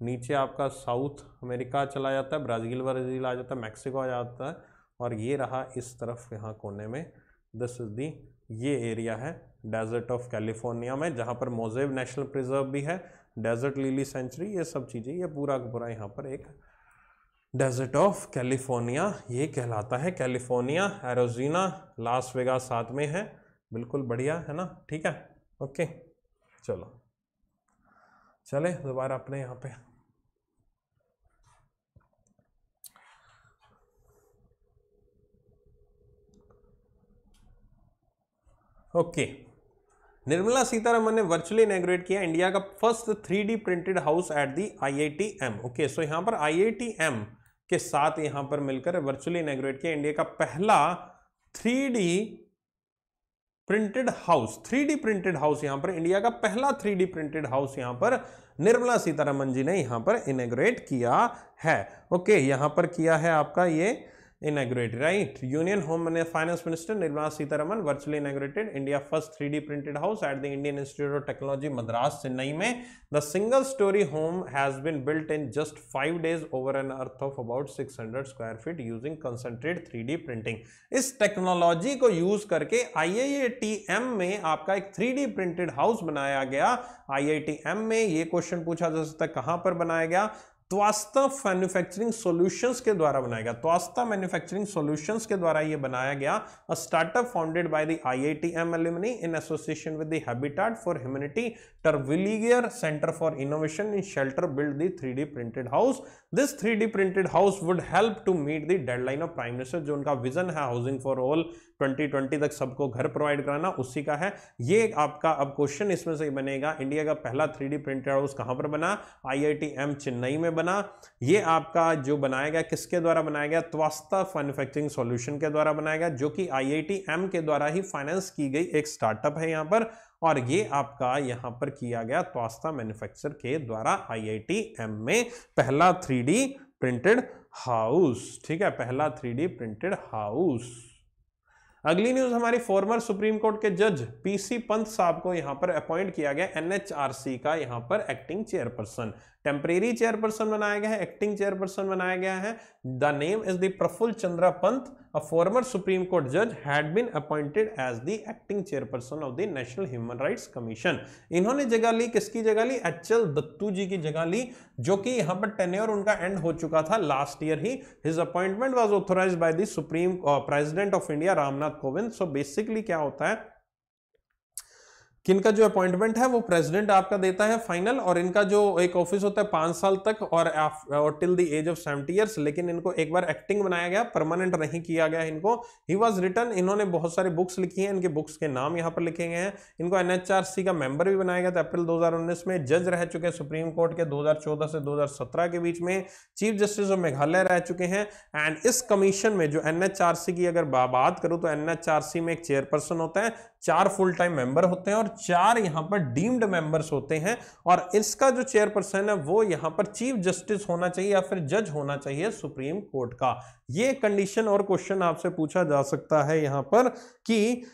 नीचे आपका साउथ अमेरिका चला जाता है ब्राज़ील ब्राज़ील आ जाता है मैक्सिको आ जाता है, और ये रहा इस तरफ़ यहाँ कोने में। दिस इज़ दी ये एरिया है डेजर्ट ऑफ़ कैलिफ़ोर्निया में, जहाँ पर मोजेब नेशनल प्रिजर्व भी है डेजर्ट लीली सेंचुरी ये सब चीज़ें, ये पूरा का पूरा यहाँ पर एक डेजर्ट ऑफ़ कैलिफ़ोर्निया ये कहलाता है कैलिफ़ोर्निया एरोजीना लास वेगा साथ में है। बिल्कुल बढ़िया, है ना? ठीक है? ओके। चलो। चले, दोबारा अपने यहाँ पे। ओके। निर्मला सीतारमन ने वर्चुअली इनेग्रेट किया इंडिया का first three D printed house at the IIT M okay so यहाँ पर आईआईटी एम के साथ यहाँ पर मिलकर वर्चुअली इनेग्रेट किया इंडिया का पहला three D printed house, three printed house यहाँ पर, इंडिया का पहला थ्री प्रिंटेड हाउस यहाँ पर निर्मला सीतारमन जी ने यहाँ पर इनेग्रेट किया है। ओके, यहाँ पर किया है आपका ये inaugurated right union home finance minister nirmala sitharaman virtually inaugurated india first 3d printed house at the indian institute of technology madras chennai mein the single story home has been built in just 5 days over an earth of about 600 square feet using concentrated 3d printing इस technology को use करके IITM में आपका एक 3D printed house बनाया गया IITM में ये क्वेश्चन पूछा जा सकता है कहाँ पर बनाया गया त्वास्ता मैन्युफैक्चरिंग सॉल्यूशंस के द्वारा बनाया गया। त्वास्ता मैन्युफैक्चरिंग सॉल्यूशंस के द्वारा ये बनाया गया a startup founded by the IITM alumni in association with the habitat for humanity Terwilliger centre for innovation in shelter build the 3D printed house this 3D printed house would help to meet the deadline of prime minister जो उनका vision है housing for all 2020 तक सबको घर provide कराना, उसी का है। ये आपका अब क्वेश्चन इसमें से बनेगा। इंडिया का पहला 3D प्रिंटेड हाउस कहाँ पर बना? आईआईटी एम चेन्नई में बना, ये आपका जो बनाया गया, किसके द्वारा बनाया गया? त्वास्ता मैन्युफैक्चरिंग सॉल्यूशन के द्वारा बनाया गया, जो कि आईआईटी एम के द्वारा ही फाइनेंस की गई एक स्टार्टअप है यहाँ पर, और ये आपका यहाँ पर किया गया त्वास्ता मैन्युफैक्चर के द्वारा आईआईटी एम में पहला थ्री प्रिंटेड हाउस ठीक है? पहला थ्री प्रिंटेड हाउस अगली न्यूज़ हमारी फॉर्मर सुप्रीम कोर्ट के जज पीसी पंत साहब को यहाँ पर अपॉइंट किया गया एनएचआरसी का यहाँ पर एक्टिंग चेयरपर्सन टेम्परेरी चेयरपर्सन बनाया गया है, एक्टिंग चेयरपर्सन बनाया गया है। The name is the Prafulla Chandra Pant a former supreme court judge had been appointed as the acting chairperson of the national human rights commission इन्होंने जगह ली, किसकी जगह ली? एचएल दत्तू जी की जगह ली, जो कि यहाँ पर टेन्योर उनका एंड हो चुका था last year he. His appointment was authorise by the supreme president of India Ramnath Kovind so basically क्या होता है? किनका जो अपॉइंटमेंट है वो प्रेसिडेंट आपका देता है फाइनल और इनका जो एक ऑफ़िस होता है पाँच साल तक और, और till the age of seventy years लेकिन इनको एक बार एक्टिंग बनाया गया परमानेंट नहीं किया गया इनको। ही वॉज़ रिटर्न इन्होंने बहुत सारी बुक्स लिखी हैं इनके बुक्स के नाम यहाँ पर लिखे गए हैं। इनको एनएचआरसी का मेंबर भी बनाया गया था अप्रैल 2019 में जज रह चुके हैं सुप्रीम कोर्ट के 2014 से 2017 के बीच में चीफ जस्टिस ऑफ़ मेघालय रह चुके हैं। एंड इस कमीशन में जो एनएचआरसी की अगर बात करूँ तो एनएचआरसी में एक चेयरपर्सन होता है चार फुल टाइम मेंबर होते हैं और चार यहाँ पर डीम्ड मेंबर्स होते हैं और इसका जो चेयरपर्सन है वो यहाँ पर चीफ जस्टिस होना चाहिए या फिर जज होना चाहिए सुप्रीम कोर्ट का। ये कंडीशन और क्वेश्चन आपसे पूछा जा सकता है यहाँ पर कि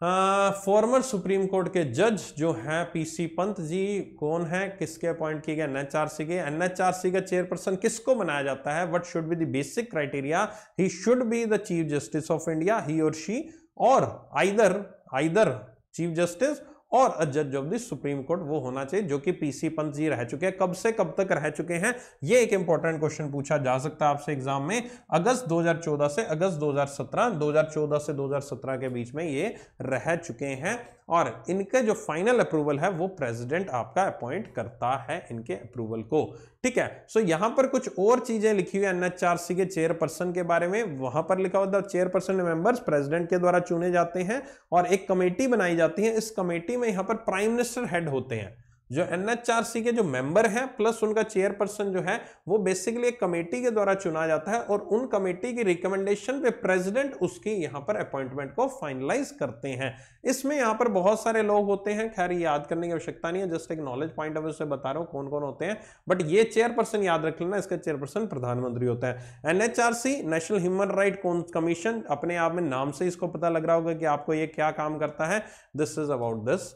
फॉर्मर सुप्रीम कोर्ट के जज जो हैं पीसी पंत जी कौन है, किसके अपॉइंट किए गए, एनएचआरसी के। एन एनएचआरसी का चेयरपर्सन किसको बनाया जाता है? What should be the basic criteria he should be the chief justice of India he और शी और आइदर आइदर चीफ जस्टिस और अ जज ऑफ़ द सुप्रीम कोर्ट, वो होना चाहिए, जो कि पीसी पंत जी रह चुके हैं। कब से कब तक रह चुके हैं, ये एक इंपॉर्टेंट क्वेश्चन पूछा जा सकता है आपसे एग्ज़ाम में। अगस्त 2014 से अगस्त 2017 2014 से 2017 के बीच में ये रह चुके हैं। और इनके जो फाइनल अप्रूवल है वो प्रेसिडेंट आपका अपॉइंट करता है इनके अप्रूवल को। ठीक है? सो so, यहाँ पर कुछ और चीज़ें लिखी हुई एनएचआरसी के चेयरपर्सन के बारे में। वहाँ पर लिखा हुआ चेयरपर्सन मेंबर्स प्रेसिडेंट के द्वारा चुने जाते हैं और एक कमेटी बनाई जाती है। इस कमेटी में यहाँ पर प्राइम मिनिस्टर हेड होते हैं। जो एनएचआरसी के जो मेंबर हैं प्लस उनका चेयरपर्सन जो है, वो बेसिकली एक कमेटी के द्वारा चुना जाता है और उन कमेटी की रिकमेंडेशन पे प्रेसिडेंट उसकी यहाँ पर अपॉइंटमेंट को फाइनलाइज करते हैं। इसमें यहाँ पर बहुत सारे लोग होते हैं, खैर याद करने की आवश्यकता नहीं है जस्ट एक नॉलेज पॉइंट ऑफ़ व्यू से बता रहा हूँ कौन कौन होते हैं। बट ये चेयरपर्सन याद रख लेना, इसका चेयरपर्सन प्रधानमंत्री होता है। NHRC national human right commission अपने आप में नाम से इसको पता लग रहा होगा कि आपको ये क्या काम करता है। This is about this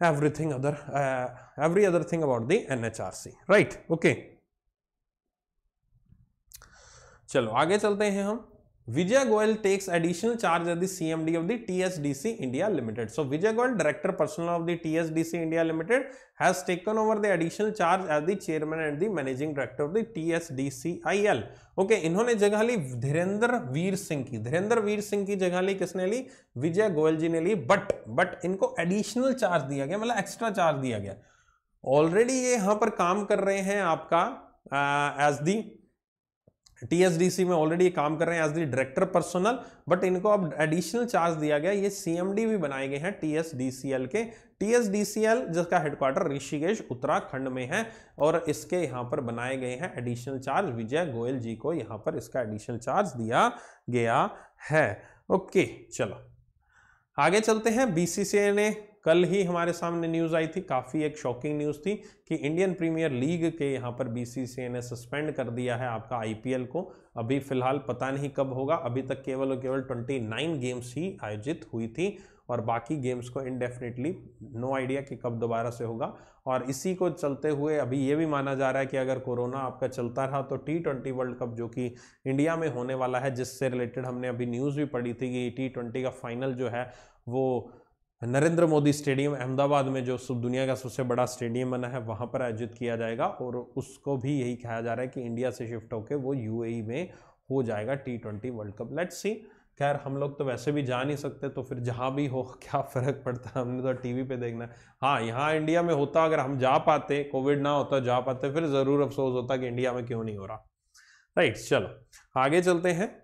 everything other uh, every other thing about the NHRC right okay चलो आगे चलते हैं हम Vijay Goyal takes additional charge as the CMD of the TSDC India Limited. So Vijay Goyal, director personnel of the TSDC India Limited, has taken over the additional charge as the chairman and the managing director of the TSDCIL. Okay okay, इन्होंने जगह ली धीरेन्द्र वीर सिंह की धीरेन्द्र वीर सिंह की जगह ली किसने ली विजय गोयल जी ने ली but but इनको additional charge दिया गया मतलब एक्स्ट्रा चार्ज दिया गया ऑलरेडी ये यहाँ पर काम कर रहे हैं आपका एज दी टीएसडीसी में ऑलरेडी काम कर रहे हैं as the director personal but इनको अब एडिशनल चार्ज दिया गया ये सीएमडी भी बनाए गए हैं टीएसडीसीएल के। टीएसडीसीएल जिसका हेडक्वार्टर ऋषिकेश, उत्तराखंड में है और इसके यहाँ पर बनाए गए हैं एडिशनल चार्ज विजय गोयल जी को यहाँ पर इसका एडिशनल चार्ज दिया गया है। ओके चलो। आगे चलते हैं। बीसीसीआई ने कल ही हमारे सामने न्यूज़ आई थी। काफ़ी एक शॉकिंग न्यूज़ थी कि इंडियन प्रीमियर लीग के यहाँ पर बीसीसीआई ने सस्पेंड कर दिया है आपका आईपीएल को। अभी फ़िलहाल पता नहीं कब होगा। अभी तक केवल और केवल 29 गेम्स ही आयोजित हुई थी और बाकी गेम्स को इनडेफिनेटली नो आइडिया कि कब दोबारा से होगा। और इसी को चलते हुए अभी ये भी माना जा रहा है कि अगर कोरोना आपका चलता रहा तो टी ट्वेंटी वर्ल्ड कप जो कि इंडिया में होने वाला है, जिससे रिलेटेड हमने अभी न्यूज़ भी पढ़ी थी कि टी ट्वेंटी का फाइनल जो है वो नरेंद्र मोदी स्टेडियम अहमदाबाद में, जो दुनिया का सबसे बड़ा स्टेडियम बना है, वहाँ पर आयोजित किया जाएगा और उसको भी यही कहा जा रहा है कि इंडिया से शिफ्ट होकर वो यूएई में हो जाएगा T twenty world cup. Let's see खैर, हम लोग तो वैसे भी जा नहीं सकते तो फिर जहाँ भी हो, क्या फ़र्क पड़ता है? हमने तो टीवी पे देखना है। हाँ यहाँ इंडिया में होता, अगर हम जा पाते, कोविड ना होता, जा पाते, फिर ज़रूर अफसोस होता कि इंडिया में क्यों नहीं हो रहा। राइट चलो, आगे चलते हैं।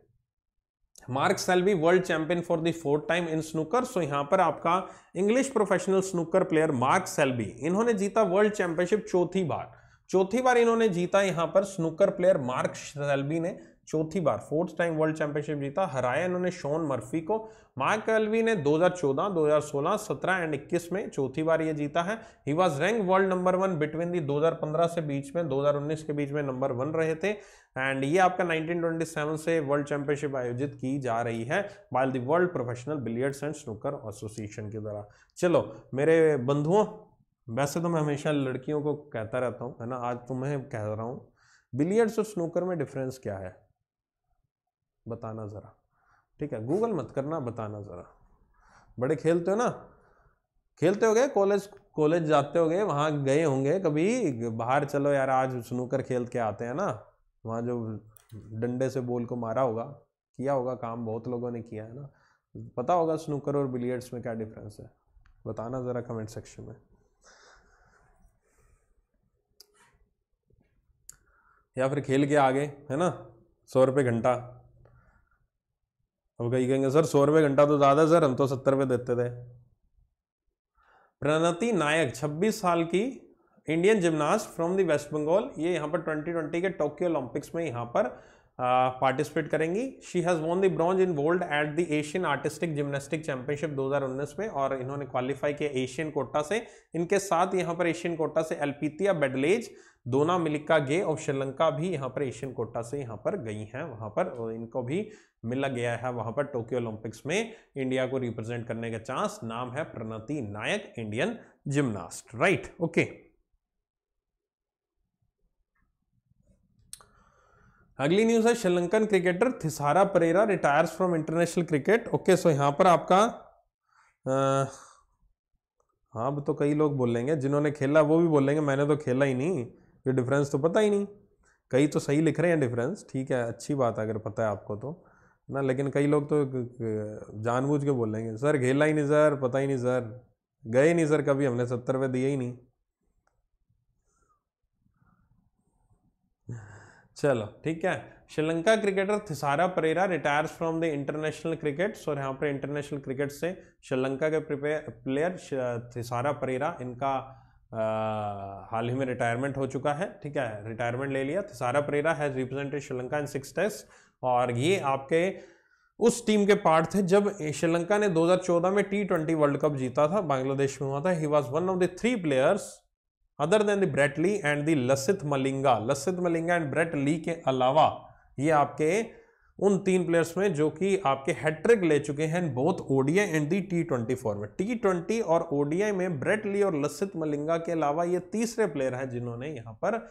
Mark Selby world champion for the fourth time in snooker, so यहाँ पर आपका English professional snooker player Mark Selby इन्होंने जीता वर्ल्ड चैंपियनशिप चौथी बार। चौथी बार इन्होंने जीता यहाँ पर स्नूकर प्लेयर मार्क सेल्वी ने। चौथी बार फोर्थ टाइम वर्ल्ड चैंपियनशिप जीता हराया इन्होंने शॉन मर्फी को। मार्क एल्वी ने 2014, 2016, 17 एंड 21 में चौथी बार ये जीता है। He was rank world number one between the 2015 से बीच में 2019 के बीच में नंबर वन रहे थे। एंड ये आपका 1927 से वर्ल्ड चैंपियनशिप आयोजित की जा रही है by the world professional billiards and snooker association के द्वारा चलो मेरे बंधुओं वैसे तो मैं हमेशा लड़कियों को कहता रहता हूँ है ना? आज तो मैं कह रहा हूँ बिलियर्ड्स और स्नूकर में डिफरेंस क्या है? बताना ज़रा। ठीक है गूगल मत करना, बताना ज़रा। बड़े खेलते हो ना? खेलते हो गए? कॉलेज कॉलेज जाते हो गए? वहाँ गए होंगे कभी? बाहर चलो यार, आज स्नूकर खेल के आते हैं ना। वहाँ जो डंडे से बॉल को मारा होगा, किया होगा काम, बहुत लोगों ने किया है ना। पता होगा स्नूकर और बिलियर्ड्स में क्या डिफरेंस है। बताना ज़रा कमेंट सेक्शन में। या फिर खेल के आगे, है ना? सौ रुपये घंटा। अब कहीं कहेंगे, सर, सौ रुपये घंटा तो ज़्यादा सर, हम तो सत्तर रुपये देते थे। प्रणति नायक 26 साल की Indian gymnast from the West Bengal, ये यहाँ पर 2020 के टोक्यो ओलंपिक्स में यहाँ पर पार्टिसिपेट करेंगी। She has won the bronze in gold at the Asian artistic gymnastic championship 2019 में और इन्होंने क्वालिफाई किया एशियन कोटा से। इनके साथ यहाँ पर एशियन कोटा से एल्पीतिया बेडलेज दोना मिलिका गे और श्रीलंका भी यहाँ पर एशियन कोटा से यहाँ पर गई हैं। वहाँ पर इनको भी मिला गया है। वहाँ पर टोक्यो ओलंपिक्स में इंडिया को रिप्रेजेंट करने का चांस नाम है Pranati Nayak Indian gymnast right okay अगली न्यूज़ है Sri Lankan cricketer Thisara Perera retires from international cricket okay so यहाँ पर आपका आ, हाँ अब तो कई लोग बोलेंगे जिन्होंने खेला वो भी बोलेंगे मैंने तो खेला ही नहीं ये डिफरेंस तो पता ही नहीं। कई तो सही लिख रहे हैं डिफरेंस ठीक है अच्छी बात है अगर पता है आपको तो ना लेकिन कई लोग तो जानबूझ के बोलेंगे सर खेला ही नहीं सर पता ही नहीं सर गए नहीं सर कभी हमने सत्तर रुपये दिए ही नहीं। चलो ठीक है? Sri Lanka cricketer Thisara Perera retires from the international cricket और यहाँ पर इंटरनेशनल क्रिकेट से श्रीलंका के प्लेयर थिसारा परेरा इनका आ, हाल ही में रिटायरमेंट हो चुका है ठीक है? रिटायरमेंट ले लिया। Thisara Perera has represented Sri Lanka in six test और ये आपके उस टीम के पार्ट थे जब श्रीलंका ने 2014 में टी ट्वेंटी वर्ल्ड कप जीता था बांग्लादेश में हुआ था। He was one of the three players other than the Brett Lee and the Lasith Malinga Lasith Malinga and Brett Lee के अलावा ये आपके उन तीन प्लेयर्स में जो कि आपके हैट्रिक ले चुके हैं both ODI and the T twenty format T twenty और ओडीआई में ब्रेट ली और लसित मलिंगा के अलावा ये तीसरे प्लेयर हैं जिन्होंने यहाँ पर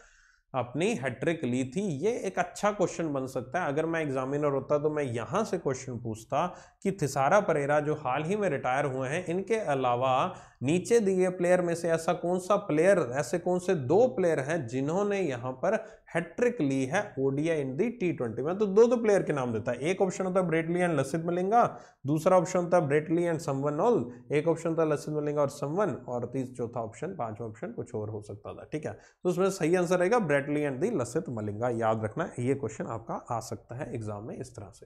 अपनी हैट्रिक ली थी। ये एक अच्छा क्वेश्चन बन सकता है। अगर मैं एग्जामिनर होता तो मैं यहाँ से क्वेश्चन पूछता कि थिसारा परेरा जो हाल ही में रिटायर हुए हैं, इनके अलावा नीचे दिए प्लेयर में से ऐसा कौन सा प्लेयर ऐसे कौन से दो प्लेयर हैं जिन्होंने यहाँ पर हैट्रिक ली है ODI in the T twenty में। तो दो दो प्लेयर के नाम देता है। एक ऑप्शन होता है ब्रेटली एंड लसित मलिंगा दूसरा ऑप्शन होता है Brett Lee and someone all एक ऑप्शन होता है लसित मलिंगा और समवन और तीस चौथा ऑप्शन पांचवा ऑप्शन कुछ और हो सकता था। ठीक है? तो उसमें सही आंसर रहेगा Brett Lee and the Lasith Malinga याद रखना, ये क्वेश्चन आपका आ सकता है एग्ज़ाम में इस तरह से।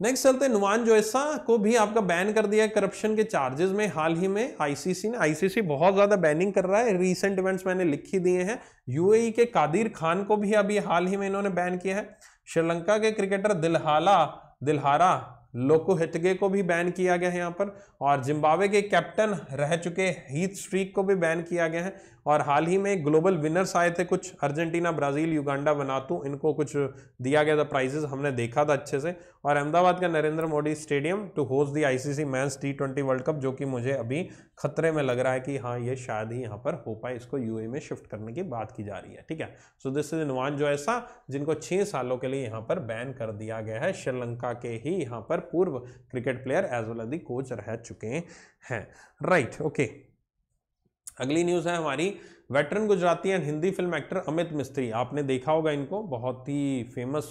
नेक्स्ट चलते नुमान जोसा को भी आपका बैन कर दिया है करप्शन के चार्जेस में, हाल ही में आईसीसी ने। आईसीसी बहुत ज़्यादा बैनिंग कर रहा है रीसेंट इवेंट्स मैंने लिख दिए हैं। यूएई के कादिर खान को भी अभी हाल ही में इन्होंने बैन किया है। श्रीलंका के क्रिकेटर दिलहाला, दिलहारा लोको हिटगे को भी बैन किया गया है यहाँ पर। और जिम्बाब्वे के कैप्टन रह चुके हीथ स्ट्रीक को भी बैन किया गया है। और हाल ही में ग्लोबल विनर्स आए थे कुछ अर्जेंटीना, ब्राज़ील, युगांडा बनातू इनको कुछ दिया गया था प्राइजेस हमने देखा था अच्छे से। और अहमदाबाद का Narendra Modi stadium to host the ICC men's T twenty world cup जो कि मुझे अभी खतरे में लग रहा है कि हाँ ये शायद ही यहाँ पर हो पाए। इसको यूए में शिफ्ट करने की बात की जा रही है, ठीक है? सो दिस इज़ जो ऐसा जिनको छः सालों के लिए यहाँ पर बैन कर दिया गया है। श्रीलंका के ही यहाँ पर पूर्व cricket player as well as the coach रह चुके हैं। राइट ओके अगली न्यूज़ है हमारी veteran Gujarati and Hindi film actor Amit Mistry. आपने देखा होगा इनको बहुत ही फ़ेमस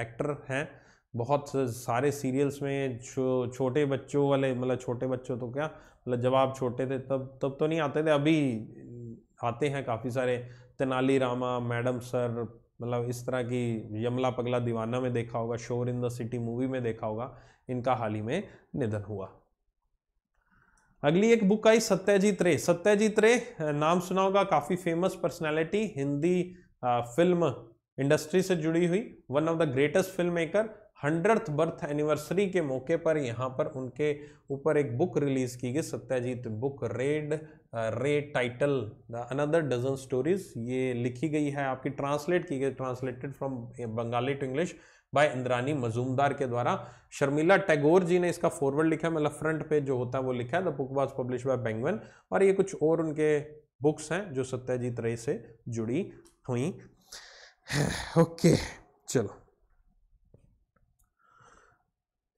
एक्टर हैं। बहुत सारे सीरियल्स में छो, छोटे बच्चों वाले मतलब छोटे बच्चों तो क्या मतलब जब आप छोटे थे तब तब तो नहीं आते थे अभी आते हैं काफ़ी सारे। तेनाली रामा मैडम सर मतलब इस तरह की यमला पगला दीवाना में देखा होगा शोर इन द सिटी मूवी में देखा होगा इनका हाल ही में निधन हुआ। अगली एक बुक आई सत्यजीत रे। सत्यजीत रे नाम सुना होगा, काफ़ी famous personality Hindi film industry से जुड़ी हुई one of the greatest film maker hundred birth anniversary के मौके पर यहाँ पर उनके ऊपर एक बुक रिलीज़ की गई, Satyajit book red Ray title the another dozen stories ये लिखी गई है, आपकी ट्रांसलेट की गई translated from Bengali to English by Indrani Majumdar के द्वारा। शर्मिला टैगोर जी ने इसका फॉरवर्ड लिखा है मतलब फ्रंट पेज जो होता है वो लिखा है the book was publish by Penguin और ये कुछ और उनके बुक्स हैं जो सत्याजीत रे से जुड़ी हुई ओके चलो।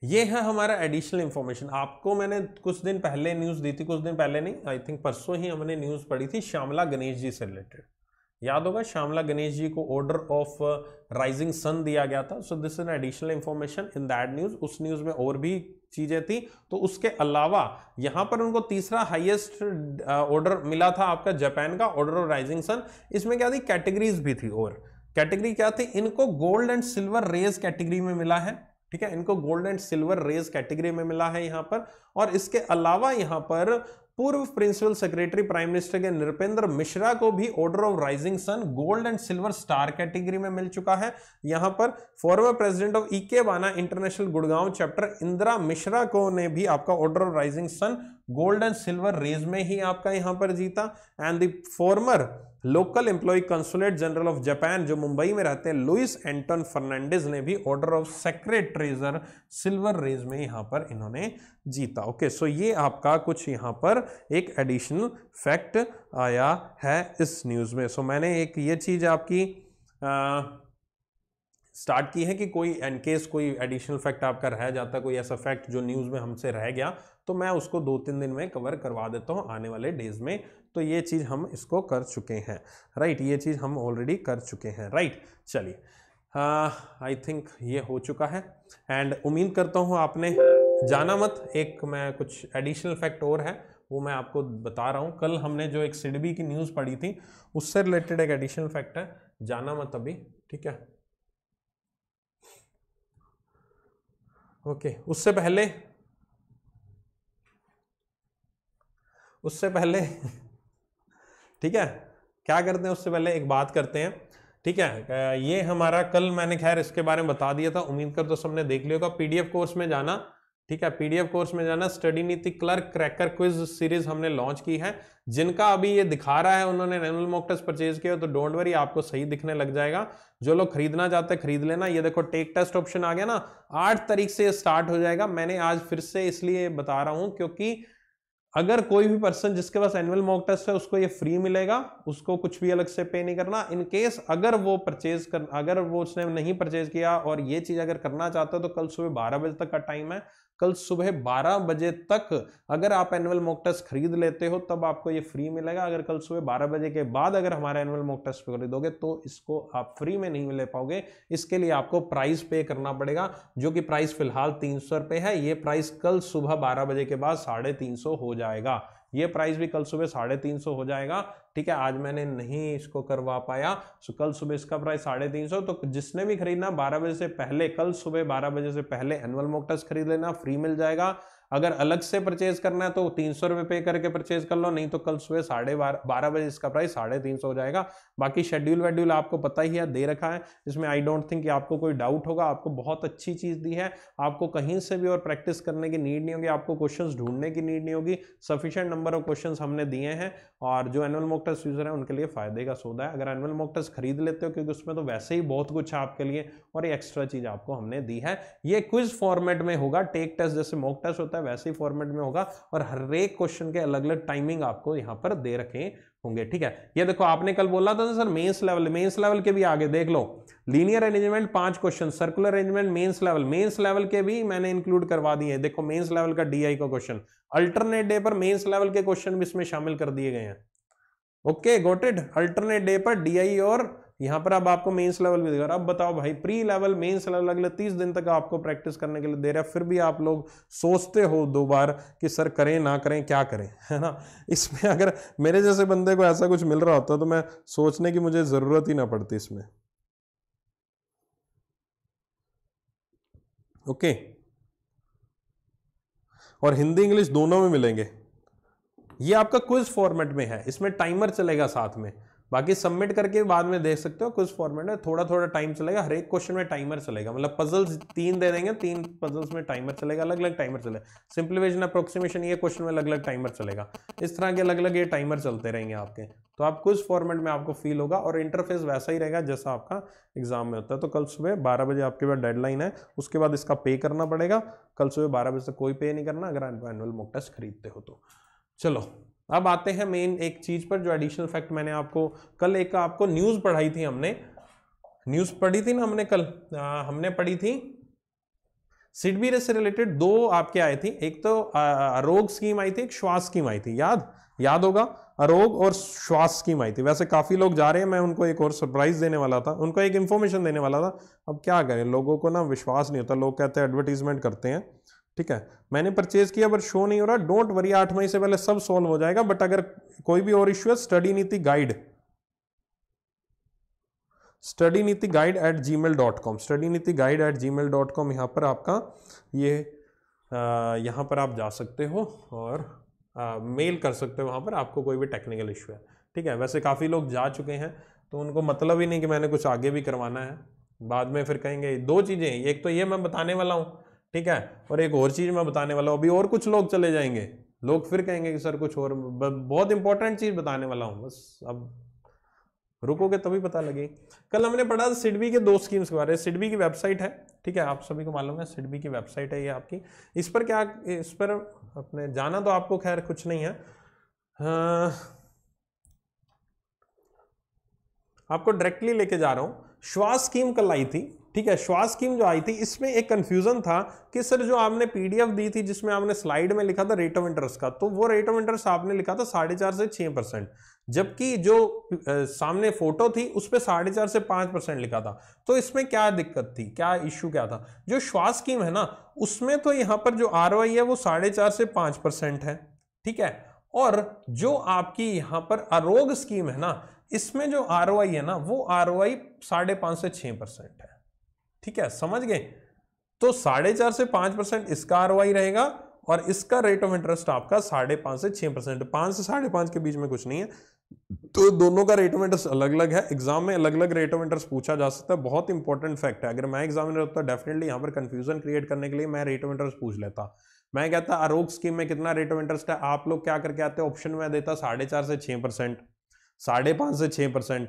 ये है हमारा एडिशनल इंफॉर्मेशन आपको मैंने कुछ दिन पहले न्यूज़ दी थी, कुछ दिन पहले नहीं आई थिंक परसों ही हमने न्यूज़ पढ़ी थी श्यामला गणेश जी से रिलेटेड याद होगा श्यामला गणेश जी को ऑर्डर ऑफ़ राइजिंग सन दिया गया था। So this is additional information in that news उस न्यूज़ में और भी चीज़ें थी। तो उसके अलावा यहाँ पर उनको तीसरा हाईएस्ट ऑर्डर uh, मिला था आपका जापान का ऑर्डर ऑफ़ राइजिंग सन इसमें क्या थी? कैटेगरीज भी थी और। कैटेगरी क्या थी? इनको gold and silver rays category में मिला है। ठीक है? इनको gold and silver rays category में मिला है यहाँ पर। और इसके अलावा यहाँ पर पूर्व प्रिंसिपल सेक्रेटरी प्राइम मिनिस्टर के नृपेंद्र मिश्रा को भी order of rising sun gold and silver star category में मिल चुका है। यहाँ पर farmer president of Ikebana international Gurgaon chapter Indira Mishra को ने भी आपका order of rising sun gold and silver rays में ही आपका यहाँ पर जीता। And the former local employ consulate general of Japan जो मुंबई में रहते हैं लुइस एंटन फर्नांडिस ने भी order of sacred treasure silver rays में यहाँ पर इन्होंने जीता। ओके सो ये आपका कुछ यहाँ पर एक एडिशनल फैक्ट आया है इस न्यूज़ में। सो मैंने एक ये चीज़ आपकी आ, स्टार्ट की है कि कोई केस कोई एडिशनल फैक्ट आपका रह जाता कोई ऐसा फैक्ट जो न्यूज़ में हमसे रह गया तो मैं उसको दो तीन दिन में कवर करवा देता हूँ आने वाले डेज़ में। तो ये चीज़ हम इसको कर चुके हैं। राइट ये चीज़ हम ऑलरेडी कर चुके हैं। राइट चलिए। आई थिंक ये हो चुका है। एंड उम्मीद करता हूँ आपने जाना मत। एक मैं कुछ एडिशनल फैक्ट और है, वो मैं आपको बता रहा हूँ। कल हमने जो एक सिडबी की न्यूज़ पढ़ी थी, उससे रिलेटेड एक एडिशनल फैक्ट है। जाना मत अभी, ठीक है? Okay okay. उससे पहले उससे पहले, ठीक है? क्या करते हैं उससे पहले? एक बात करते हैं, ठीक है? ये हमारा कल मैंने, खैर, इसके बारे में बता दिया था, उम्मीद कर तो सबने देख लिया होगा। पीडीएफ कोर्स में जाना, ठीक है? पीडीएफ कोर्स में जाना, study Niti clerk cracker quiz series हमने लॉन्च की है। जिनका अभी ये दिखा रहा है, उन्होंने एनुअल मॉक टेस्ट परचेज किया तो डोंट वरी, आपको सही दिखने लग जाएगा। जो लोग खरीदना चाहते हैं, खरीद लेना। ये देखो, टेक टेस्ट ऑप्शन आ गया ना, आठ तारीख से स्टार्ट हो जाएगा। मैंने आज फिर से इसलिए बता रहा हूँ, क्योंकि अगर कोई भी पर्सन जिसके पास एनुअल मॉक टेस्ट है, उसको ये फ्री मिलेगा, उसको कुछ भी अलग से पे नहीं करना। इन केस अगर वो परचेज कर, अगर वो उसने नहीं परचेज किया और ये चीज़ अगर करना चाहता है तो कल सुबह बारह बजे तक का टाइम है। कल सुबह 12 बजे तक अगर आप एनुअल मॉक टेस्ट खरीद लेते हो, तब आपको ये फ्री मिलेगा। अगर कल सुबह 12 बजे के बाद अगर हमारा एनुअल मॉक टेस्ट खरीदोगे तो इसको आप फ्री में नहीं ले पाओगे। इसके लिए आपको प्राइस पे करना पड़ेगा, जो कि प्राइस फ़िलहाल तीन सौ है। ये प्राइस कल सुबह बारह बजे के बाद साढ़े हो जाएगा। ये प्राइस भी कल सुबह साढ़े तीन सौ हो जाएगा। ठीक है, आज मैंने नहीं इसको करवा पाया। सो कल सुबह इसका प्राइस साढ़े तीन सौ। तो जिसने भी खरीदना, बारह बजे से पहले, कल सुबह बारह बजे से पहले एनुअल मोकटस खरीद लेना फ्री मिल जाएगा। अगर अलग से परचेज करना है तो तीन सौ रुपये पे करके परचेज कर लो, नहीं तो कल सुबह साढ़े बारह बजे इसका प्राइस साढ़े तीन सौ हो जाएगा। बाकी शेड्यूल वेड्यूल आपको पता ही है, दे रखा है इसमें आई डोंट थिंक आपको कोई डाउट होगा, आपको बहुत अच्छी चीज़ दी है, आपको कहीं से भी और प्रैक्टिस करने की नीड नहीं होगी, आपको क्वेश्चन ढूँढने की नीड नहीं होगी सफिशियंट नंबर ऑफ़ क्वेश्चन हमने दिए हैं, और जो एनुअल मॉक टेस्ट यूज़र है, उनके लिए फ़ायदे का सौदा है। अगर एनुअल मॉक टेस्ट खरीद लेते हो, क्योंकि उसमें तो वैसे ही बहुत कुछ है आपके लिए, और ये एक्स्ट्रा चीज़ आपको हमने दी है। ये क्विज फॉर्मेट में होगा टेक टेस्ट जैसे मॉक टेस्ट होता है, वैसे ही फॉर्मेट में होगा और हर एक क्वेश्चन के अलग अलग टाइमिंग आपको यहाँ पर दे रखे होंगे, ठीक है? ये देखो, आपने कल बोला था ना sir mains level mains level के भी आगे देख लो। लीनियर अरेंजमेंट पाँच question circular arrangement mains level mains level के भी मैंने इंक्लूड करवा दिए देखो मेंस लेवल का डीआई का क्वेश्चन अल्टरनेट डे पर मेंस लेवल के क्वेश्चन भी इसमें शामिल कर दिए गए हैं। Okay got it alternate day पर डीआई और यहाँ पर अब आपको मेंस लेवल भी देगा अब बताओ भाई प्री लेवल मेंस लेवल अगले तीस दिन तक आपको प्रैक्टिस करने के लिए दे रहा है, फिर भी आप लोग सोचते हो दो बार कि सर करें, ना करें, क्या करें, है ना? इसमें अगर मेरे जैसे बंदे को ऐसा कुछ मिल रहा होता तो मैं सोचने की मुझे ज़रूरत ही ना पड़ती इसमें। ओके? और हिंदी, इंग्लिश दोनों में मिलेंगे। ये आपका क्विज फॉर्मेट में है, इसमें टाइमर चलेगा साथ में। बाकी सबमिट करके बाद में देख सकते हो कुछ फॉर्मेट में। थोड़ा थोड़ा टाइम चलेगा, हर एक क्वेश्चन में टाइमर चलेगा। मतलब पजल्स तीन दे देंगे, तीन पजल्स में टाइमर चलेगा अलग अलग टाइमर चलेगा सिंप्लीफिकेशन अप्रोक्सीमेशन ये क्वेश्चन में अलग अलग टाइमर चलेगा। इस तरह के अलग अलग ये टाइमर चलते रहेंगे आपके। तो आप कुछ फॉर्मेट में आपको फील होगा और इंटरफेस वैसा ही रहेगा जैसा आपका एग्ज़ाम में होता है। तो कल सुबह बारह बजे आपके पास डेडलाइन है, उसके बाद इसका पे करना पड़ेगा। कल सुबह बारह बजे तक कोई पे नहीं करना, अगर एनुअल मॉक टेस्ट खरीदते हो तो। चलो। अब आते हैं मेन एक चीज़ पर जो एडिशनल फैक्ट मैंने आपको कल एक आपको न्यूज़ पढ़ाई थी हमने। न्यूज़ पढ़ी थी ना हमने कल? आ, हमने पढ़ी थी। सिडबीरे से रिलेटेड दो आपके आए थी। एक तो अरोग स्कीम आई थी एक श्वास स्कीम आई थी। याद? याद होगा? अरोग और श्वास स्कीम आई थी। वैसे काफ़ी लोग जा रहे हैं मैं उनको एक और सरप्राइज़ देने वाला था। उनको एक इन्फॉर्मेशन देने वाला था। अब क्या करें? लोगों को ना विश्वास नहीं होता। लोग कहते हैं एडवर्टीजमेंट करते हैं। ठीक है? मैंने परचेज किया बट शो नहीं हो रहा। डोंट वरी आठ मई से पहले सब सॉल्व हो जाएगा बट अगर कोई भी और इश्यू है study Niti guide study Niti guide at gmail dot com study Niti guide at gmail dot com यहाँ पर आपका ये यहाँ पर आप जा सकते हो और आ, मेल कर सकते हो वहाँ पर आपको कोई भी टेक्निकल इशू है। ठीक है? वैसे काफ़ी लोग जा चुके हैं तो उनको मतलब ही नहीं कि मैंने कुछ आगे भी करवाना है। बाद में फिर कहेंगे दो चीज़ें एक तो ये मैं बताने वाला हूँ ठीक है? और एक और चीज़ मैं बताने वाला हूँ। अभी और कुछ लोग चले जाएँगे। लोग फिर कहेंगे कि सर कुछ और बहुत इंपॉर्टेंट चीज़ बताने वाला हूँ। बस अब रुकोगे तभी पता लगे कल हमने पढ़ा सिडबी के दो स्कीम्स के बारे में। सिडबी की वेबसाइट है ठीक है? आप सभी को मालूम है सिडबी की वेबसाइट है ये आपकी। इस पर क्या इस पर अपने जाना तो आपको खैर कुछ नहीं है। हाँ, आपको डायरेक्टली लेके जा रहा हूँ। श्वास स्कीम कल आई थी। ठीक है, श्वास स्कीम जो आई थी, इसमें एक कंफ्यूजन था कि सर जो आपने पीडीएफ दी थी, जिसमें आपने स्लाइड में लिखा था रेट ऑफ़ इंटरेस्ट का तो वो रेट ऑफ़ इंटरेस्ट आपने लिखा था साढ़े चार से छह परसेंट जबकि जो सामने फ़ोटो थी, उस पर साढ़े चार से पाँच परसेंट लिखा था। तो इसमें क्या दिक्कत थी, क्या इश्यू क्या था? जो श्वास स्कीम है ना, उसमें तो यहाँ पर जो आर है, वो साढ़े चार से पाँच परसेंट है, ठीक है? और जो आपकी यहाँ पर अरोग स्कीम है ना, इसमें जो आर है ना, वो आर साढ़े पाँच से छह परसेंट है। ठीक है, समझ गए? तो साढ़े चार से पाँच परसेंट इसका आरवाई रहेगा और इसका रेट ऑफ़ इंटरेस्ट आपका साढ़े पाँच से छह परसेंट। पाँच से साढ़े पाँच के बीच में कुछ नहीं है। तो दोनों का रेट ऑफ़ इंटरेस्ट अलग अलग है। एग्ज़ाम में अलग अलग रेट ऑफ़ इंटरेस्ट पूछा जा सकता है। बहुत इंपॉर्टेंट फैक्ट है। अगर मैं एग्जामिनर होता डेफिनेटली यहाँ पर कंफ्यूजन क्रिएट करने के लिए मैं रेट ऑफ़ इंटरेस्ट पूछ लेता। मैं कहता आरोग स्कीम में कितना रेट ऑफ़ इंटरेस्ट है? आप लोग क्या करके आते ऑप्शन में देता साढ़े चार से छह परसेंट। साढ़े पाँच से छह परसेंट।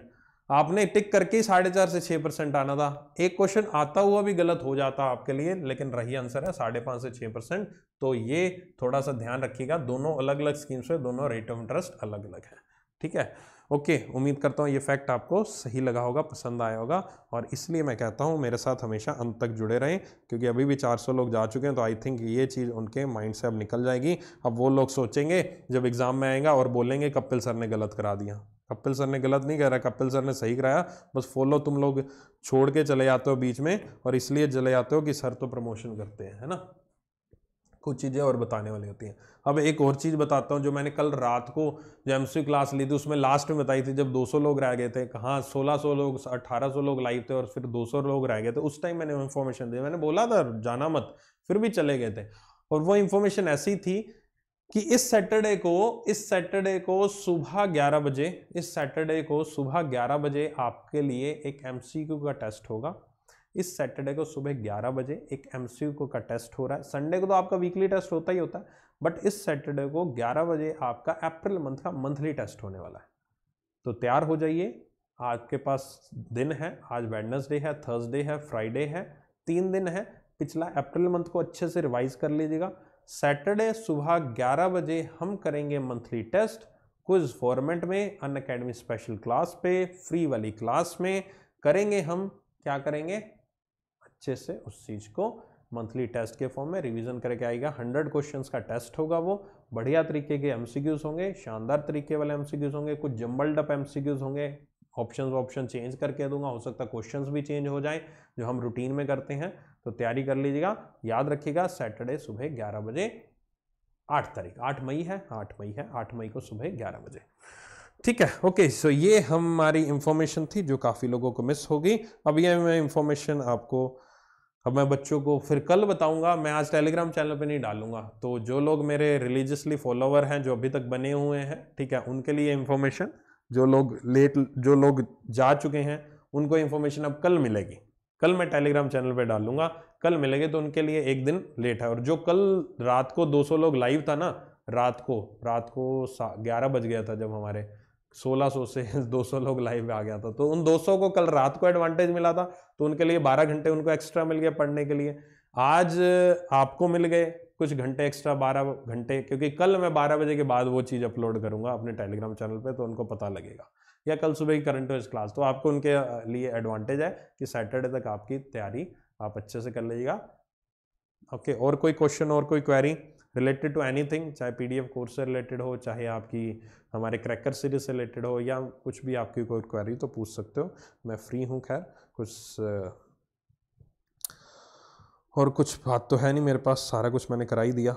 आपने टिक करके ही साढ़े चार से छह परसेंट आना था। एक क्वेश्चन आता हुआ भी गलत हो जाता आपके लिए, लेकिन रही आंसर है साढ़े पाँच से छह परसेंट। तो ये थोड़ा सा ध्यान रखिएगा, दोनों अलग अलग स्कीम्स में दोनों रेट ऑफ़ इंटरेस्ट अलग अलग है। ठीक है? ओके उम्मीद करता हूँ ये फैक्ट आपको सही लगा होगा, पसंद आया होगा, और इसलिए मैं कहता हूँ मेरे साथ हमेशा अंत तक जुड़े रहें, क्योंकि अभी भी 400 लोग जा चुके हैं तो आई थिंक ये चीज़ उनके माइंड से अब निकल जाएगी। अब वो लोग सोचेंगे, जब एग्ज़ाम में आएगा और बोलेंगे, कपिल सर ने गलत करा दिया। कपिल सर ने गलत नहीं कह रहा, कपिल सर ने सही कराया। बस फॉलो तुम लोग छोड़ के चले जाते हो बीच में और इसलिए चले जाते हो कि सर तो प्रमोशन करते हैं, है ना? कुछ चीज़ें और बताने वाली होती हैं। अब एक और चीज़ बताता हूँ जो मैंने कल रात को जो एम क्लास ली थी, उसमें लास्ट में बताई थी, जब 200 लोग रह गए थे, कहाँ 1600 लोग 1800 लोग लाइव थे और फिर 200 लोग रह गए थे, उस टाइम मैंने इन्फॉर्मेशन दी मैंने बोला था, जाना मत। फिर भी चले गए थे। और वो इन्फॉर्मेशन ऐसी थी कि इस सैटरडे को, इस सैटरडे को सुबह 11 बजे, इस सैटरडे को सुबह 11 बजे आपके लिए एक एमसीक्यू का टेस्ट होगा। इस सैटरडे को सुबह 11 बजे एक एमसीक्यू का टेस्ट हो रहा है। संडे को तो आपका वीकली टेस्ट होता ही होता है बट इस सैटरडे को 11 बजे आपका अप्रैल मंथ का मंथली टेस्ट होने वाला है। तो तैयार हो जाइए। आपके पास दिन है, आज वेडनेसडे है थर्सडे है फ्राइडे है, तीन दिन है। पिछला अप्रैल मंथ को अच्छे से रिवाइज कर लीजिएगा। सैटरडे सुबह 11 बजे हम करेंगे मंथली टेस्ट कुछ फॉर्मेट में, अन अकेडमी स्पेशल क्लास पे, फ्री वाली क्लास में, करेंगे हम, क्या करेंगे? अच्छे से उस चीज़ को, मंथली टेस्ट के फॉर्म में रिवीजन करके आएगा। हंड्रेड क्वेश्चंस का टेस्ट होगा वो। बढ़िया तरीके के एमसीक्यूज होंगे, शानदार तरीके वाले एमसीक्यूज होंगे, कुछ जम्बल्ड अप एमसीक्यूज होंगे ऑप्शन ऑप्शन चेंज करके दूँगा, हो सकता है क्वेश्चंस भी चेंज हो जाए, जो हम रूटीन में करते हैं तो तैयारी कर लीजिएगा। याद रखिएगा सैटरडे सुबह ग्यारह बजे, आठ तारीख, आठ मई है, आठ मई है, आठ मई को सुबह ग्यारह बजे। ठीक है ओके सो ये हमारी इंफॉर्मेशन थी, जो काफ़ी लोगों को मिस होगी। अब ये मैं इंफॉर्मेशन आपको, अब मैं बच्चों को फिर कल बताऊँगा, मैं आज टेलीग्राम चैनल पे नहीं डालूँगा। तो जो लोग मेरे रिलीजियसली फॉलोवर हैं, जो अभी तक बने हुए हैं, ठीक है, उनके लिए इन्फॉर्मेशन जो लोग लेट, जो लोग जा चुके हैं, उनको इन्फॉर्मेशन अब कल मिलेगी। कल मैं टेलीग्राम चैनल पे डालूँगा कल मिलेगी तो उनके लिए एक दिन लेट है। और जो कल रात को 200 लोग लाइव था ना, रात को रात को ग्यारह बज गया था जब हमारे 1600 से 200 लोग लाइव आ गया था। तो उन 200 को कल रात को एडवांटेज मिला था तो उनके लिए 12 घंटे उनको एक्स्ट्रा मिल गया पढ़ने के लिए। आज आपको मिल गए कुछ घंटे एक्स्ट्रा 12 घंटे, क्योंकि कल मैं 12 बजे के बाद वो चीज़ अपलोड करूँगा अपने टेलीग्राम चैनल पे तो उनको पता लगेगा। या कल सुबह की करंट अफेयर्स क्लास तो आपको उनके लिए एडवांटेज है कि सैटरडे तक आपकी तैयारी आप अच्छे से कर लीजिएगा। ओके और कोई क्वेश्चन और कोई क्वेरी रिलेटेड टू एनीथिंग चाहे पीडीएफ कोर्स से रिलेटेड हो, चाहे आपकी, हमारे क्रैकर सीरीज़ से रिलेटेड हो, या कुछ भी आपकी कोई क्वेरी तो पूछ सकते हो। मैं फ्री हूँ, खैर, कुछ और कुछ बात तो है नहीं मेरे पास, सारा कुछ मैंने करा ही दिया।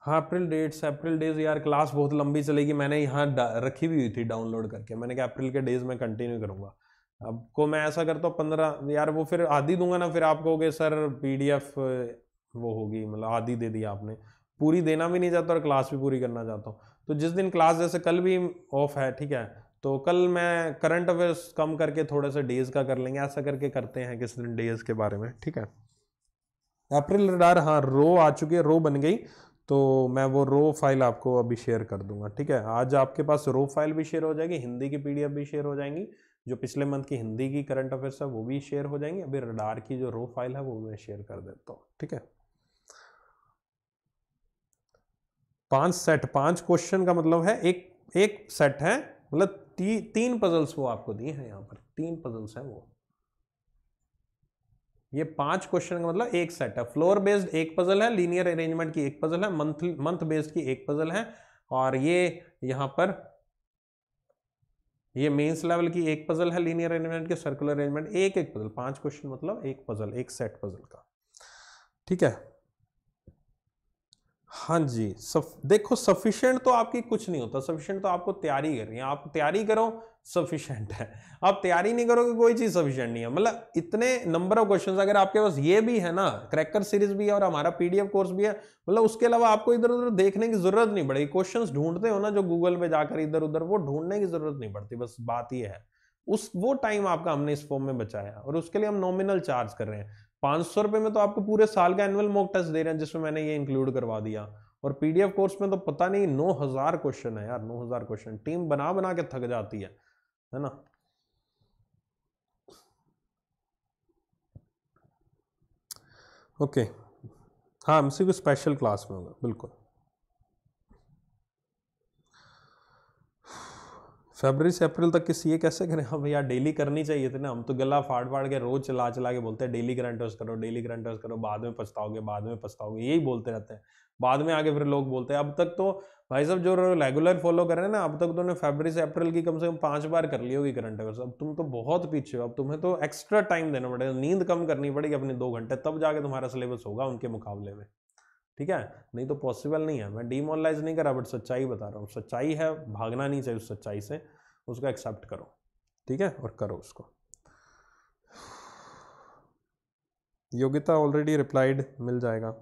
हाँ अप्रैल डेट्स अप्रैल डेज़ यार क्लास बहुत लंबी चलेगी। मैंने यहाँ रखी भी हुई थी डाउनलोड करके। मैंने कहा अप्रैल के डेज़ में कंटिन्यू करूँगा। अब को मैं ऐसा करता हूँ, पंद्रह, यार वो फिर आधी दूँगा ना, फिर आप कहोगे, सर पीडीएफ वो होगी। मतलब आधी दे दी आपने। पूरी देना भी नहीं चाहता और क्लास भी पूरी करना चाहता हूँ। तो जिस दिन क्लास जैसे कल भी ऑफ़ है, ठीक है तो कल मैं करंट अफेयर्स कम करके थोड़े से डेज़ का कर लेंगे, ऐसा करके करते हैं किस दिन डेज़ के बारे में, ठीक है? अप्रैल रडार हाँ रो आ चुकी है रो बन गई तो मैं वो रो फ़ाइल आपको अभी शेयर कर दूँगा, ठीक है? आज आपके पास रो फ़ाइल भी शेयर हो जाएगी, हिंदी की पीडीएफ भी शेयर हो जाएँगी, जो पिछले मंथ की हिंदी की करंट अफेयर्स है, वो भी शेयर हो जाएँगे, अभी रडार की जो रो फ़ाइल है, वो मैं शेयर कर देता हूँ, ठीक है? पाँच सेट पाँच क्वेश्चन का मतलब है, एक एक सेट है मतलब ती, तीन पजल्स वो आपको दिए हैं यहाँ पर। तीन पजल्स हैं वो। ये पाँच क्वेश्चन का मतलब एक सेट है। फ्लोर बेस्ड एक पजल है लीनियर अरेंजमेंट की एक पजल है मंथ मंथ बेस्ड की एक पजल है और ये यहाँ पर ये मेंस लेवल की एक पजल है लीनियर अरेंजमेंट के सर्कुलर अरेंजमेंट एक एक पजल पाँच क्वेश्चन मतलब एक पजल एक सेट पजल का। ठीक है? हाँ जी, सफ, देखो सफिशिएंट तो आपकी कुछ नहीं होता सफिशिएंट तो आपको तैयारी करनी है। आप तैयारी करो सफिशिएंट है। आप तैयारी नहीं करोगे, कोई चीज़ सफिशिएंट नहीं है। मतलब इतने नंबर ऑफ़ क्वेश्चंस अगर आपके पास ये भी है ना क्रैकर सीरीज़ भी है और हमारा पीडीएफ कोर्स भी है मतलब उसके अलावा आपको इधर उधर देखने की ज़रूरत नहीं पड़ेगी। क्वेश्चन ढूंढते हो ना, जो गूगल पे जाकर इधर उधर वो ढूँढने की ज़रूरत नहीं पड़ती, बस बात ये है। उस, वो टाइम आपका हमने इस फॉर्म में बचाया और उसके लिए हम नॉमिनल चार्ज कर रहे हैं। पाँच सौ रुपये में तो आपको पूरे साल का एनुअल मॉक टेस्ट दे रहे हैं, जिसमें मैंने ये इंक्लूड करवा दिया। और पीडीएफ कोर्स में तो पता नहीं, नौ हज़ार क्वेश्चन है यार, नौ हज़ार क्वेश्चन टीम बना बना के थक जाती है है ना? ओके हाँ एमसीक्यू स्पेशल क्लास में होगा, बिल्कुल। फरवरी से अप्रैल तक की सीए कैसे करें? हम भैया डेली करनी चाहिए थी ना। हम तो गला फाड़ फाड़ के रोज चला चला के बोलते हैं डेली करंट करो डेली करंट करो। बाद में पछताओगे, बाद में पछताओगे, यही बोलते रहते हैं। बाद में आगे फिर लोग बोलते हैं, अब तक तो भाई साहब जो रेगुलर फॉलो कर रहे हैं ना, अब तक तो फरवरी से अप्रैल की कम से कम पाँच बार कर ली होगी करंट अफेयर्स अब तुम तो बहुत पीछे हो। अब तुम्हें तो एक्स्ट्रा टाइम देना पड़ेगा। नींद कम करनी पड़ेगी अपने दो घंटे। तब जाके तुम्हारा सिलेबस होगा उनके मुकाबले में। ठीक है? नहीं तो पॉसिबल नहीं है। मैं डीमोनलाइज नहीं करा बट सच्चाई बता रहा हूँ। सच्चाई है, भागना नहीं चाहिए उस सच्चाई से। उसको एक्सेप्ट करो। ठीक है? और करो उसको। योग्यता ऑलरेडी रिप्लाइड मिल जाएगा।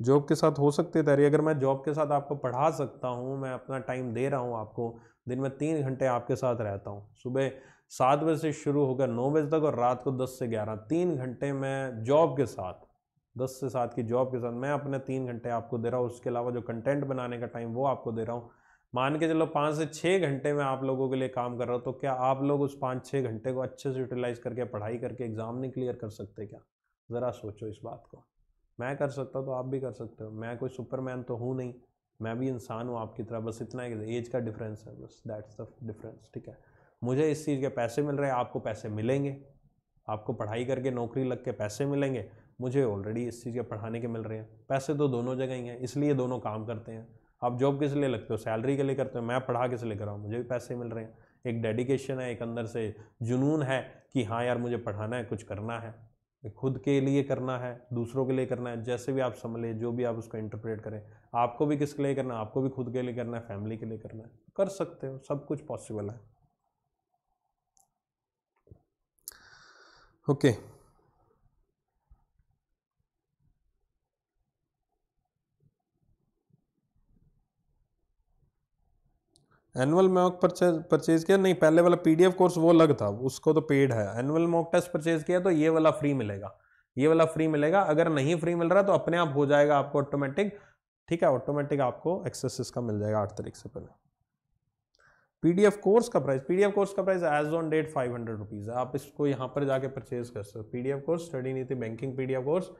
जॉब के साथ हो सकती तैयारी। अगर मैं जॉब के साथ आपको पढ़ा सकता हूँ, मैं अपना टाइम दे रहा हूँ आपको, दिन में तीन घंटे आपके साथ रहता हूँ। सुबह सात बजे से शुरू होकर नौ बजे तक और रात को दस से ग्यारह। तीन घंटे मैं जॉब के साथ दस से सात की जॉब के साथ मैं अपने तीन घंटे आपको दे रहा हूँ, उसके अलावा जो कंटेंट बनाने का टाइम वो आपको दे रहा हूँ। मान के चलो पाँच से छः घंटे में आप लोगों के लिए काम कर रहा हूँ तो क्या आप लोग उस पाँच छः घंटे को अच्छे से यूटिलाइज करके, पढ़ाई करके एग्ज़ाम नहीं क्लियर कर सकते क्या? ज़रा सोचो इस बात को। मैं कर सकता तो आप भी कर सकते हो। मैं कोई सुपरमैन तो हूँ नहीं। मैं भी इंसान हूँ आपकी तरह, बस इतना एज का डिफरेंस है, बस दैट्स द डिफरेंस ठीक है? मुझे इस चीज़ के पैसे मिल रहे हैं, आपको पैसे मिलेंगे। आपको पढ़ाई करके नौकरी लग के पैसे मिलेंगे। मुझे ऑलरेडी इस चीज़ के पढ़ाने के मिल रहे हैं। पैसे तो दोनों जगह ही हैं, इसलिए दोनों काम करते हैं। आप जॉब किस लिए लगते हो? सैलरी के लिए करते हो? मैं पढ़ा किस लिए कर रहा हूँ? मुझे भी पैसे मिल रहे हैं। एक डेडिकेशन है, एक अंदर से जुनून है कि हाँ यार, मुझे पढ़ाना है, कुछ करना है। खुद के लिए करना है, दूसरों के लिए करना है, जैसे भी आप समझ लें जो भी आप उसको इंटरप्रेट करें। आपको भी किसके लिए करना है? आपको भी खुद के लिए करना है फैमिली के लिए करना है। कर सकते हो, सब कुछ पॉसिबल है। ओके एनुअल मॉक परचेज किया? नहीं, पहले वाला पीडीएफ कोर्स वो अलग था, उसको तो पेड है। एनुअल मॉक टेस्ट परचेज किया तो ये वाला फ्री मिलेगा। ये वाला फ्री मिलेगा, अगर नहीं फ्री मिल रहा तो अपने आप हो जाएगा आपको ऑटोमेटिक ठीक है? ऑटोमेटिक आपको एक्सेस इसका मिल जाएगा आठ तारीख से पहले। पीडीएफ कोर्स का प्राइस पीडीएफ कोर्स का price as on date five hundred rupees है। आप इसको यहाँ पर जाके परचेज कर सकते हो। PDF course study Niti banking PDF course,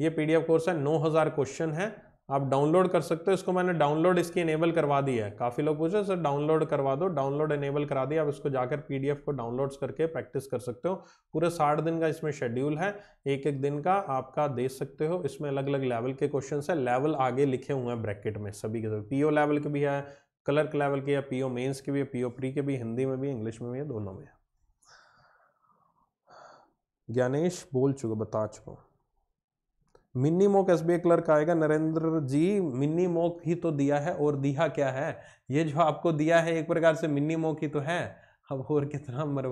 ये पीडीएफ कोर्स है, नौ हज़ार क्वेश्चन है। आप डाउनलोड कर सकते हो, इसको मैंने डाउनलोड इसकी इनेबल करवा दी है। काफ़ी लोग पूछे सर डाउनलोड करवा दो। डाउनलोड इनेबल करा दिया, आप इसको जाकर पीडीएफ को डाउनलोड करके प्रैक्टिस कर सकते हो। पूरे साठ दिन का इसमें शेड्यूल है एक एक दिन का आपका दे सकते हो। इसमें अलग अलग लेवल के क्वेश्चन है लेवल आगे लिखे हुए हैं ब्रैकेट में सभी के सभी। पीओ लेवल के भी है क्लर्क लेवल के या पीओ मेंस के भी है पीओ प्री के भी, हिंदी में भी इंग्लिश में भी है, दोनों में ज्ञानेश, बोल चुका, बता चुका mini mock S B clerk आएगा, नरेंद्र जी, मिनी मोक ही तो दिया है और दिया क्या है? ये जो आपको दिया है, एक प्रकार से मिनी मोक ही तो है। अब और कितना मर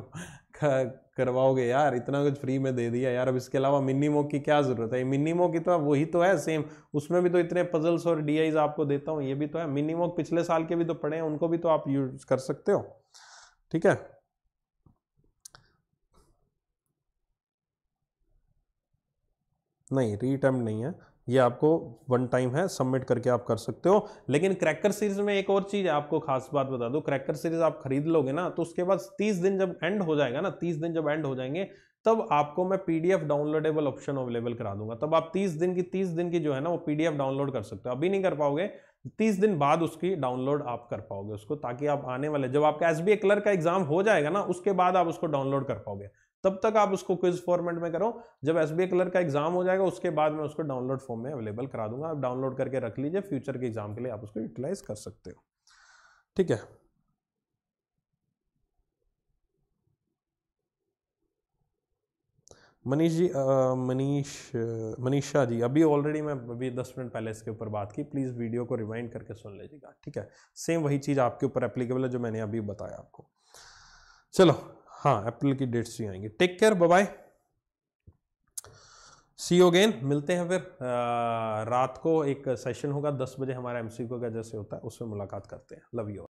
करवाओगे यार? इतना कुछ फ्री में दे दिया यार। अब इसके अलावा मिनी मोक की क्या ज़रूरत है? मिनी मोक ही तो वही तो है सेम उसमें भी तो इतने पजल्स और डी आपको देता हूँ, ये भी तो है। मिनी मोक पिछले साल के भी तो पड़े हैं, उनको भी तो आप यूज़ कर सकते हो। ठीक है? नहीं रीअटेम्प्ट नहीं है। ये आपको वन टाइम है सबमिट करके आप कर सकते हो। लेकिन क्रैकर सीरीज़ में एक और चीज़ आपको खास बात बता दो। क्रैकर सीरीज़ आप खरीद लोगे ना तो उसके बाद तीस दिन जब एंड हो जाएगा ना, तीस दिन जब एंड हो जाएँगे, तब आपको मैं पीडीएफ डाउनलोडेबल ऑप्शन अवेलेबल करा दूँगा। तब आप तीस दिन की, तीस दिन की जो है ना, वो पीडीएफ डाउनलोड कर सकते हो। अभी नहीं कर पाओगे, तीस दिन बाद उसकी डाउनलोड आप कर पाओगे उसको, ताकि आप आने वाले, जब आपका एस बी क्लर्क का एग्ज़ाम हो जाएगा ना, उसके बाद आप उसको डाउनलोड कर पाओगे। तब तक आप उसको क्विज फॉर्मेट में करो। जब एस बी कलर का एग्ज़ाम हो जाएगा, उसके बाद मैं उसको डाउनलोड फॉर्म में अवेलेबल करा दूँगा। आप डाउनलोड करके रख लीजिए फ्यूचर के एग्ज़ाम के लिए आप उसको यूटिलाइज कर सकते हो। ठीक है? मनीष जी मनीष, मनीषा जी, अभी ऑलरेडी मैं, अभी दस मिनट पहले इसके ऊपर बात की। प्लीज़ वीडियो को रिवाइंड करके सुन लीजिएगा। ठीक है? सेम वही चीज़ आपके ऊपर एप्लीकेबल है जो मैंने अभी बताया आपको। चलो हाँ अप्रैल की डेट्स भी आएँगे। Take care bye see again मिलते हैं फिर। रात को एक सेशन होगा, दस बजे हमारा एमसीक्यू का जैसे होता है, उसमें मुलाकात करते हैं। Love you